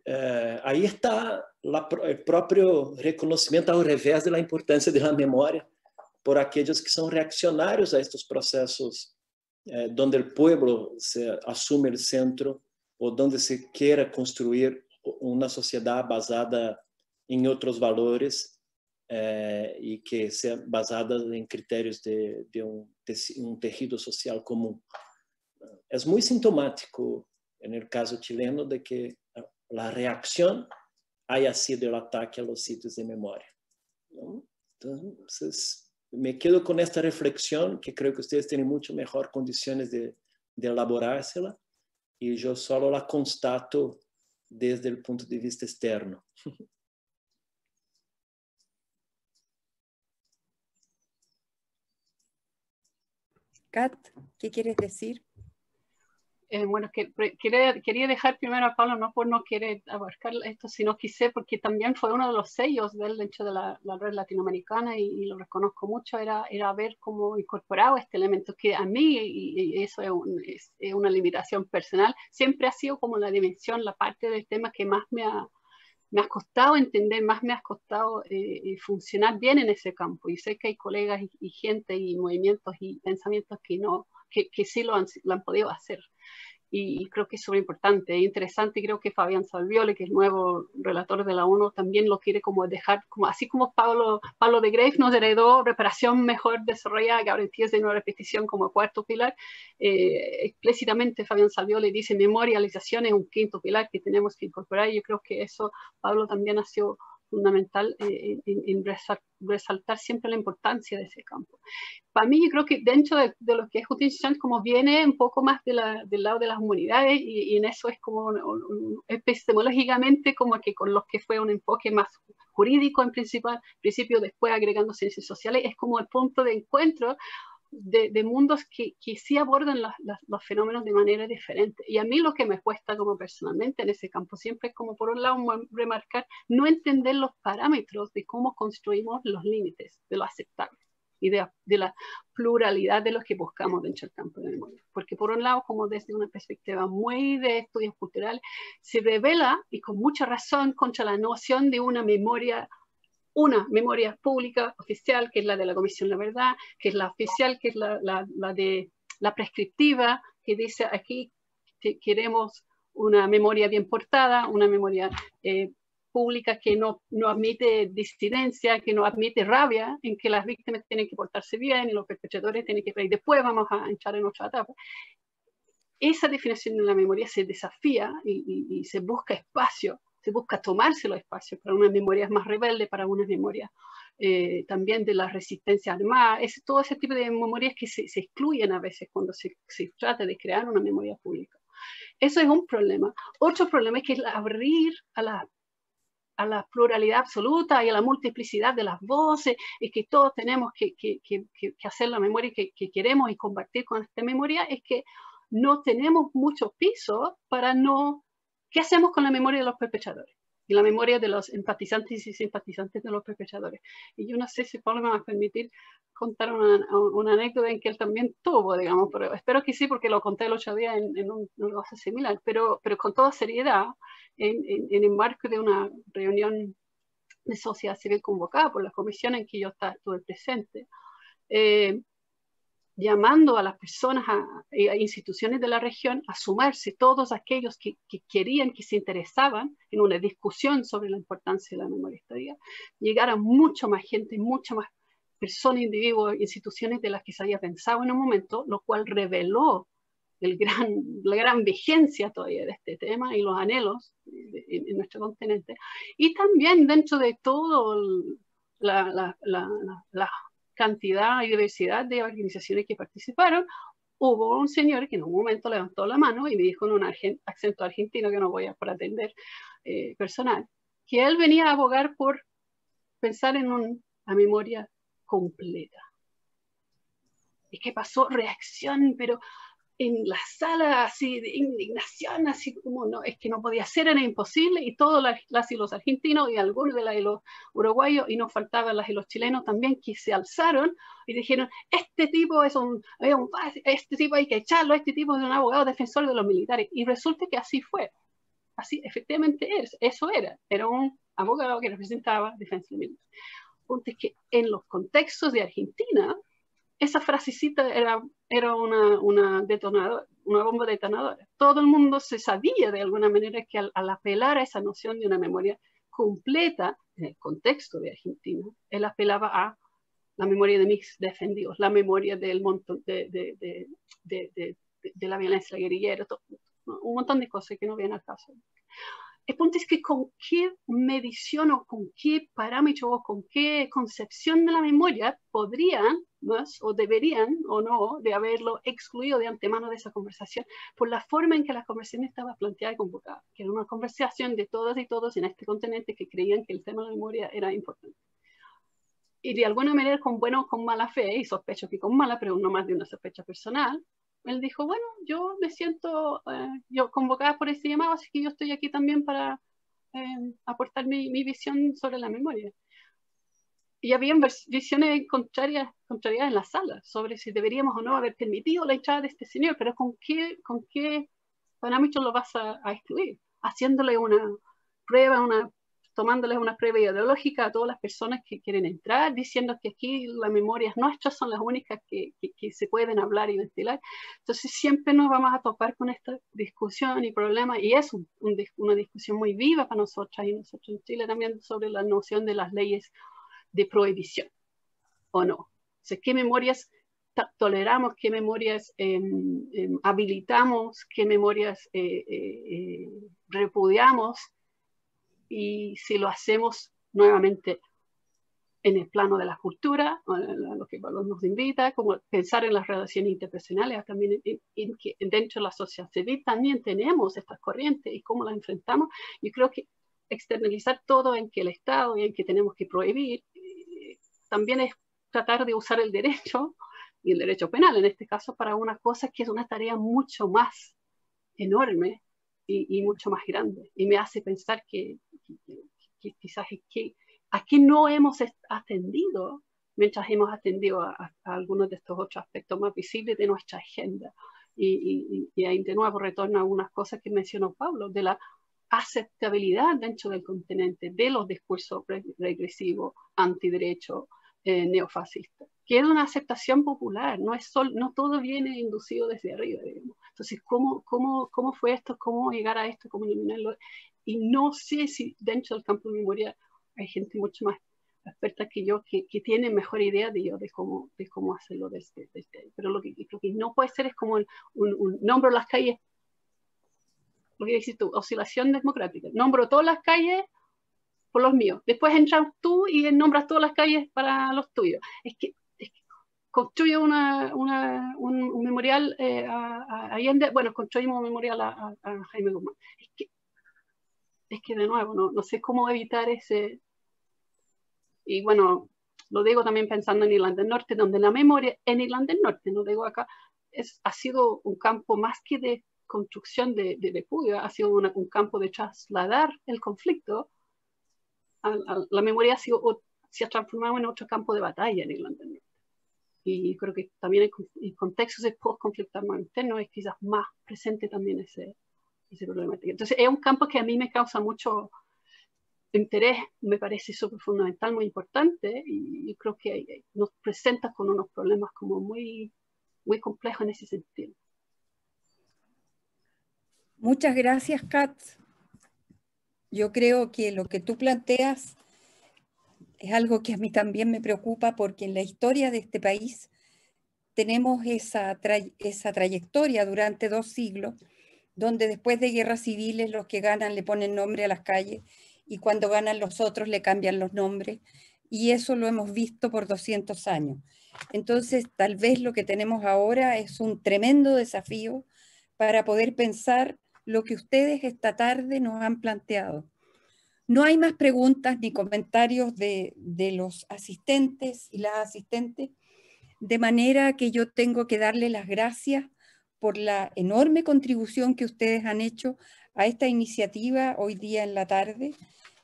é, aí está o próprio reconhecimento ao revés da importância da memória por aqueles que são reaccionários a estes processos é, onde o povo se assume o centro ou onde se queira construir uma sociedade basada em outros valores é, e que seja basada em critérios de, de um, um tecido social comum. es muy sintomático en el caso chileno de que la reacción haya sido el ataque a los sitios de memoria. Entonces, me quedo con esta reflexión que creo que ustedes tienen mucho mejor condiciones de, de elaborársela y yo solo la constato desde el punto de vista externo. Kat, ¿qué quieres decir? Eh, bueno, que, quería, quería, dejar primero a Pablo, no por no querer abarcar esto, sino quise porque también fue uno de los sellos del dentro de la, red latinoamericana y, lo reconozco mucho, era, era cómo incorporaba este elemento que a mí, y, eso es, es, una limitación personal, siempre ha sido como la dimensión, la parte del tema que más me ha, me ha costado entender, más me ha costado eh, eh, funcionar bien en ese campo. Y sé que hay colegas y, gente y movimientos y pensamientos que no, que, que sí lo han, lo han podido hacer y creo que es súper importante e interesante. Y creo que Fabián Salviole, que es nuevo relator de la ONU, también lo quiere como dejar, como así como Pablo, Pablo de Grave nos heredó reparación mejor desarrollada, garantías de no repetición como cuarto pilar. Eh, explícitamente Fabián Salviole dice memorialización es un quinto pilar que tenemos que incorporar. Y yo creo que eso Pablo también ha sido fundamental eh, en, resaltar siempre la importancia de ese campo. Para mí, yo creo que dentro de, lo que es justicia como viene un poco más del lado de las humanidades y, en eso es como epistemológicamente como que con los que fue un enfoque más jurídico en principal, principio después agregando ciencias sociales, es como el punto de encuentro de, mundos que, que, sí abordan los fenómenos de manera diferente. Y a mí lo que me cuesta como personalmente en ese campo siempre es como por un lado remarcar, no entender los parámetros de cómo construimos los límites de lo aceptable y de, la pluralidad de los que buscamos dentro del campo de memoria. Porque por un lado, como desde una perspectiva muy de estudios culturales, se revela, y con mucha razón, contra la noción de una memoria una memoria pública oficial, que es la de la Comisión de la Verdad, que es la oficial, que es la, la, de la prescriptiva, que dice aquí que queremos una memoria bien portada, una memoria eh, pública que no, no admite disidencia, que no admite rabia, en que las víctimas tienen que portarse bien y los perpetradores tienen que... Y después vamos a entrar en otra etapa. Esa definición de la memoria se desafía y se busca espacio se busca tomarse los espacios para unas memorias más rebeldes, para unas memorias eh, también de la resistencia armada, es todo ese tipo de memorias que se, excluyen a veces cuando se, se, trata de crear una memoria pública. Eso es un problema. Otro problema es que es abrir a la, a la pluralidad absoluta y a la multiplicidad de las voces y que todos tenemos que, que, que, que hacer la memoria que, queremos y compartir con esta memoria, es que no tenemos mucho piso para no ¿Qué hacemos con la memoria de los perpetradores? Y la memoria de los empatizantes y simpatizantes de los perpetradores. Y yo no sé si Pablo me va a permitir contar una, anécdota en que él también tuvo, digamos, pero espero que sí, porque lo conté el otro día en, en un negocio similar, pero, pero con toda seriedad, en, en, el marco de una reunión de sociedad civil convocada por la comisión en que yo estuve presente. Eh, llamando a las personas, a, a, instituciones de la región a sumarse, todos aquellos que, querían, que se interesaban en una discusión sobre la importancia de la memoria histórica, llegara mucho más gente, mucha más personas, individuos, instituciones de las que se había pensado en un momento, lo cual reveló el gran, la gran vigencia todavía de este tema y los anhelos en, nuestro continente. Y también dentro de todo la, la, la, la cantidad y diversidad de organizaciones que participaron, hubo un señor que en un momento levantó la mano y me dijo en un acento argentino que no voy a por atender eh, personal, que él venía a abogar por pensar en una memoria completa. ¿Y qué pasó? Reacción, pero en la sala así de indignación, así como no, es que no podía ser, era imposible, y todos las y los argentinos y algunos de, los uruguayos, y nos faltaban las y los chilenos también, que se alzaron y dijeron, este tipo es un, este tipo hay que echarlo, este tipo es un abogado defensor de los militares, y resulta que así fue, así efectivamente es, eso era, era un abogado que representaba defensa de militares. Punto es que en los contextos de Argentina, esa frasecita era, era una, una, detonadora, una bomba detonadora. Todo el mundo se sabía de alguna manera que al, apelar a esa noción de una memoria completa en el contexto de Argentina, él apelaba a la memoria de mis defendidos, la memoria del montón de, de, de, de, la violencia guerrillera, un montón de cosas que no vienen al caso. El punto es que con qué medición o con qué parámetro o con qué concepción de la memoria podrían más, o deberían o no de haberlo excluido de antemano de esa conversación por la forma en que la conversación estaba planteada y convocada, que era una conversación de todas y todos en este continente que creían que el tema de la memoria era importante. Y de alguna manera, con bueno o con mala fe, y sospecho que con mala, pero no más de una sospecha personal, él dijo, bueno, yo me siento eh, yo convocada por este llamado, así que yo estoy aquí también para eh, aportar mi, mi, visión sobre la memoria. Y había visiones contrarias, contrarias en la sala sobre si deberíamos o no haber permitido la entrada de este señor, pero ¿con qué, con qué parámetros lo vas a, a excluir? Haciéndole una prueba, una tomándoles una prueba ideológica a todas las personas que quieren entrar, diciendo que aquí las memorias nuestras son las únicas que, que, se pueden hablar y ventilar. Entonces siempre nos vamos a topar con esta discusión y problema, y es una discusión muy viva para nosotras y nosotros en Chile también sobre la noción de las leyes de prohibición, ¿o no? O sea, ¿qué memorias toleramos, qué memorias em, em, habilitamos, qué memorias eh, eh, eh, repudiamos y si lo hacemos nuevamente en el plano de la cultura, lo que nos invita, como pensar en las relaciones interpersonales, también en, que dentro de la sociedad civil también tenemos estas corrientes y cómo las enfrentamos. Yo creo que externalizar todo en que el Estado y en que tenemos que prohibir, eh, también es tratar de usar el derecho y el derecho penal en este caso para una cosa que es una tarea mucho más enorme y, mucho más grande. Y me hace pensar que, quizás es que aquí no hemos atendido mientras hemos atendido a, algunos de estos otros aspectos más visibles de nuestra agenda. Y, y, ahí de nuevo retorno a algunas cosas que mencionó Pablo, de la aceptabilidad dentro del continente de los discursos regresivos, antiderechos, eh, neofascistas, que es una aceptación popular, no, es sol, no todo viene inducido desde arriba, digamos. Entonces, ¿cómo, cómo, ¿cómo fue esto? ¿Cómo llegar a esto? ¿Cómo eliminarlo? Y no sé si dentro del campo de memoria hay gente mucho más experta que yo que, que tiene mejor idea de yo de cómo, de cómo hacerlo desde, desde Pero lo que, lo que no puede ser es como un, un, nombro las calles, lo que dices tú, oscilación democrática. Nombro todas las calles por los míos. Después entras tú y nombras todas las calles para los tuyos. Es que construye una, una, un, memorial eh, a, bueno, construimos un memorial a, Jaime Guzmán. Es que, es que de nuevo, no, no, sé cómo evitar ese... Y bueno, lo digo también pensando en Irlanda del Norte, donde la memoria en Irlanda del Norte, no digo acá, es, ha sido un campo más que de construcción de, de repudio, ha sido un campo de trasladar el conflicto. La memoria ha sido, se ha transformado en otro campo de batalla en Irlanda del Norte y creo que también en, contextos de post-conflicto interno es quizás más presente también ese, ese problemática. Entonces es un campo que a mí me causa mucho interés, me parece súper fundamental, muy importante y, creo que nos presenta con unos problemas como muy, muy complejos en ese sentido. Muchas gracias, Kat. Yo creo que lo que tú planteas es algo que a mí también me preocupa porque en la historia de este país tenemos esa, esa trayectoria durante dos siglos, donde después de guerras civiles los que ganan le ponen nombre a las calles y cuando ganan los otros le cambian los nombres, y eso lo hemos visto por 200 años. Entonces, tal vez lo que tenemos ahora es un tremendo desafío para poder pensar lo que ustedes esta tarde nos han planteado. No hay más preguntas ni comentarios de, de los asistentes y las asistentes, de manera que yo tengo que darle las gracias por la enorme contribución que ustedes han hecho a esta iniciativa hoy día en la tarde.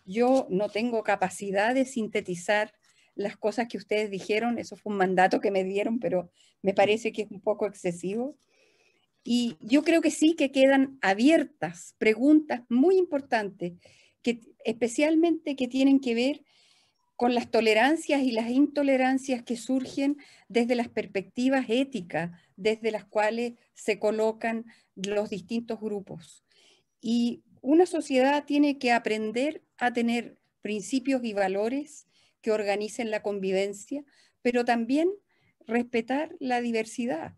Yo no tengo capacidad de sintetizar las cosas que ustedes dijeron, eso fue un mandato que me dieron, pero me parece que es un poco excesivo. Y yo creo que sí que quedan abiertas preguntas muy importantes, que, especialmente que tienen que ver con las tolerancias y las intolerancias que surgen desde las perspectivas éticas desde las cuales se colocan los distintos grupos. Y una sociedad tiene que aprender a tener principios y valores que organicen la convivencia, pero también respetar la diversidad.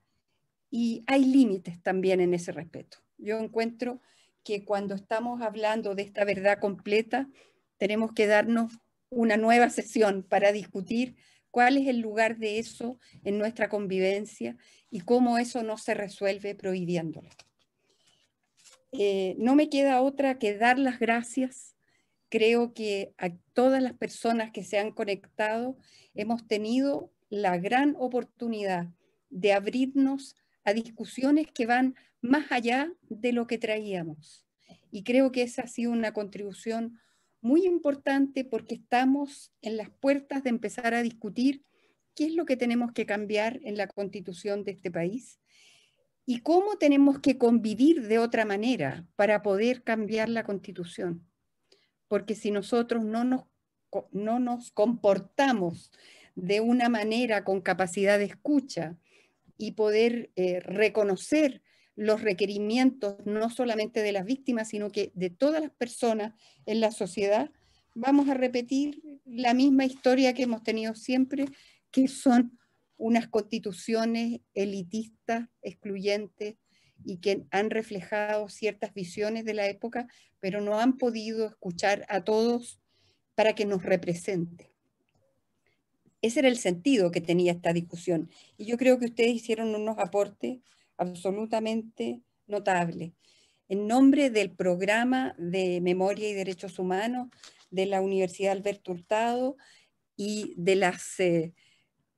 Y hay límites también en ese respeto. Yo encuentro que cuando estamos hablando de esta verdad completa, tenemos que darnos una nueva sesión para discutir cuál es el lugar de eso en nuestra convivencia y cómo eso no se resuelve prohibiéndolo. Eh, no me queda otra que dar las gracias. Creo que a todas las personas que se han conectado hemos tenido la gran oportunidad de abrirnos a discusiones que van más allá de lo que traíamos. Y creo que esa ha sido una contribución muy importante porque estamos en las puertas de empezar a discutir qué es lo que tenemos que cambiar en la constitución de este país y cómo tenemos que convivir de otra manera para poder cambiar la constitución. Porque si nosotros no nos, no nos comportamos de una manera con capacidad de escucha y poder eh, reconocer los requerimientos no solamente de las víctimas, sino que de todas las personas en la sociedad, vamos a repetir la misma historia que hemos tenido siempre, que son unas constituciones elitistas, excluyentes, y que han reflejado ciertas visiones de la época, pero no han podido escuchar a todos para que nos represente. Ese era el sentido que tenía esta discusión. Y yo creo que ustedes hicieron unos aportes absolutamente notable. En nombre del programa de Memoria y Derechos Humanos de la Universidad Alberto Hurtado y de las eh,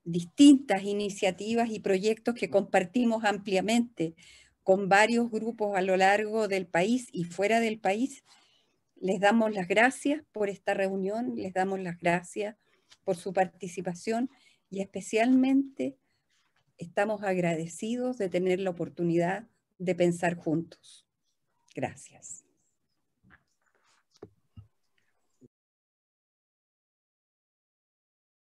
distintas iniciativas y proyectos que compartimos ampliamente con varios grupos a lo largo del país y fuera del país, les damos las gracias por esta reunión, les damos las gracias por su participación y especialmente estamos agradecidos de tener la oportunidad de pensar juntos. Gracias.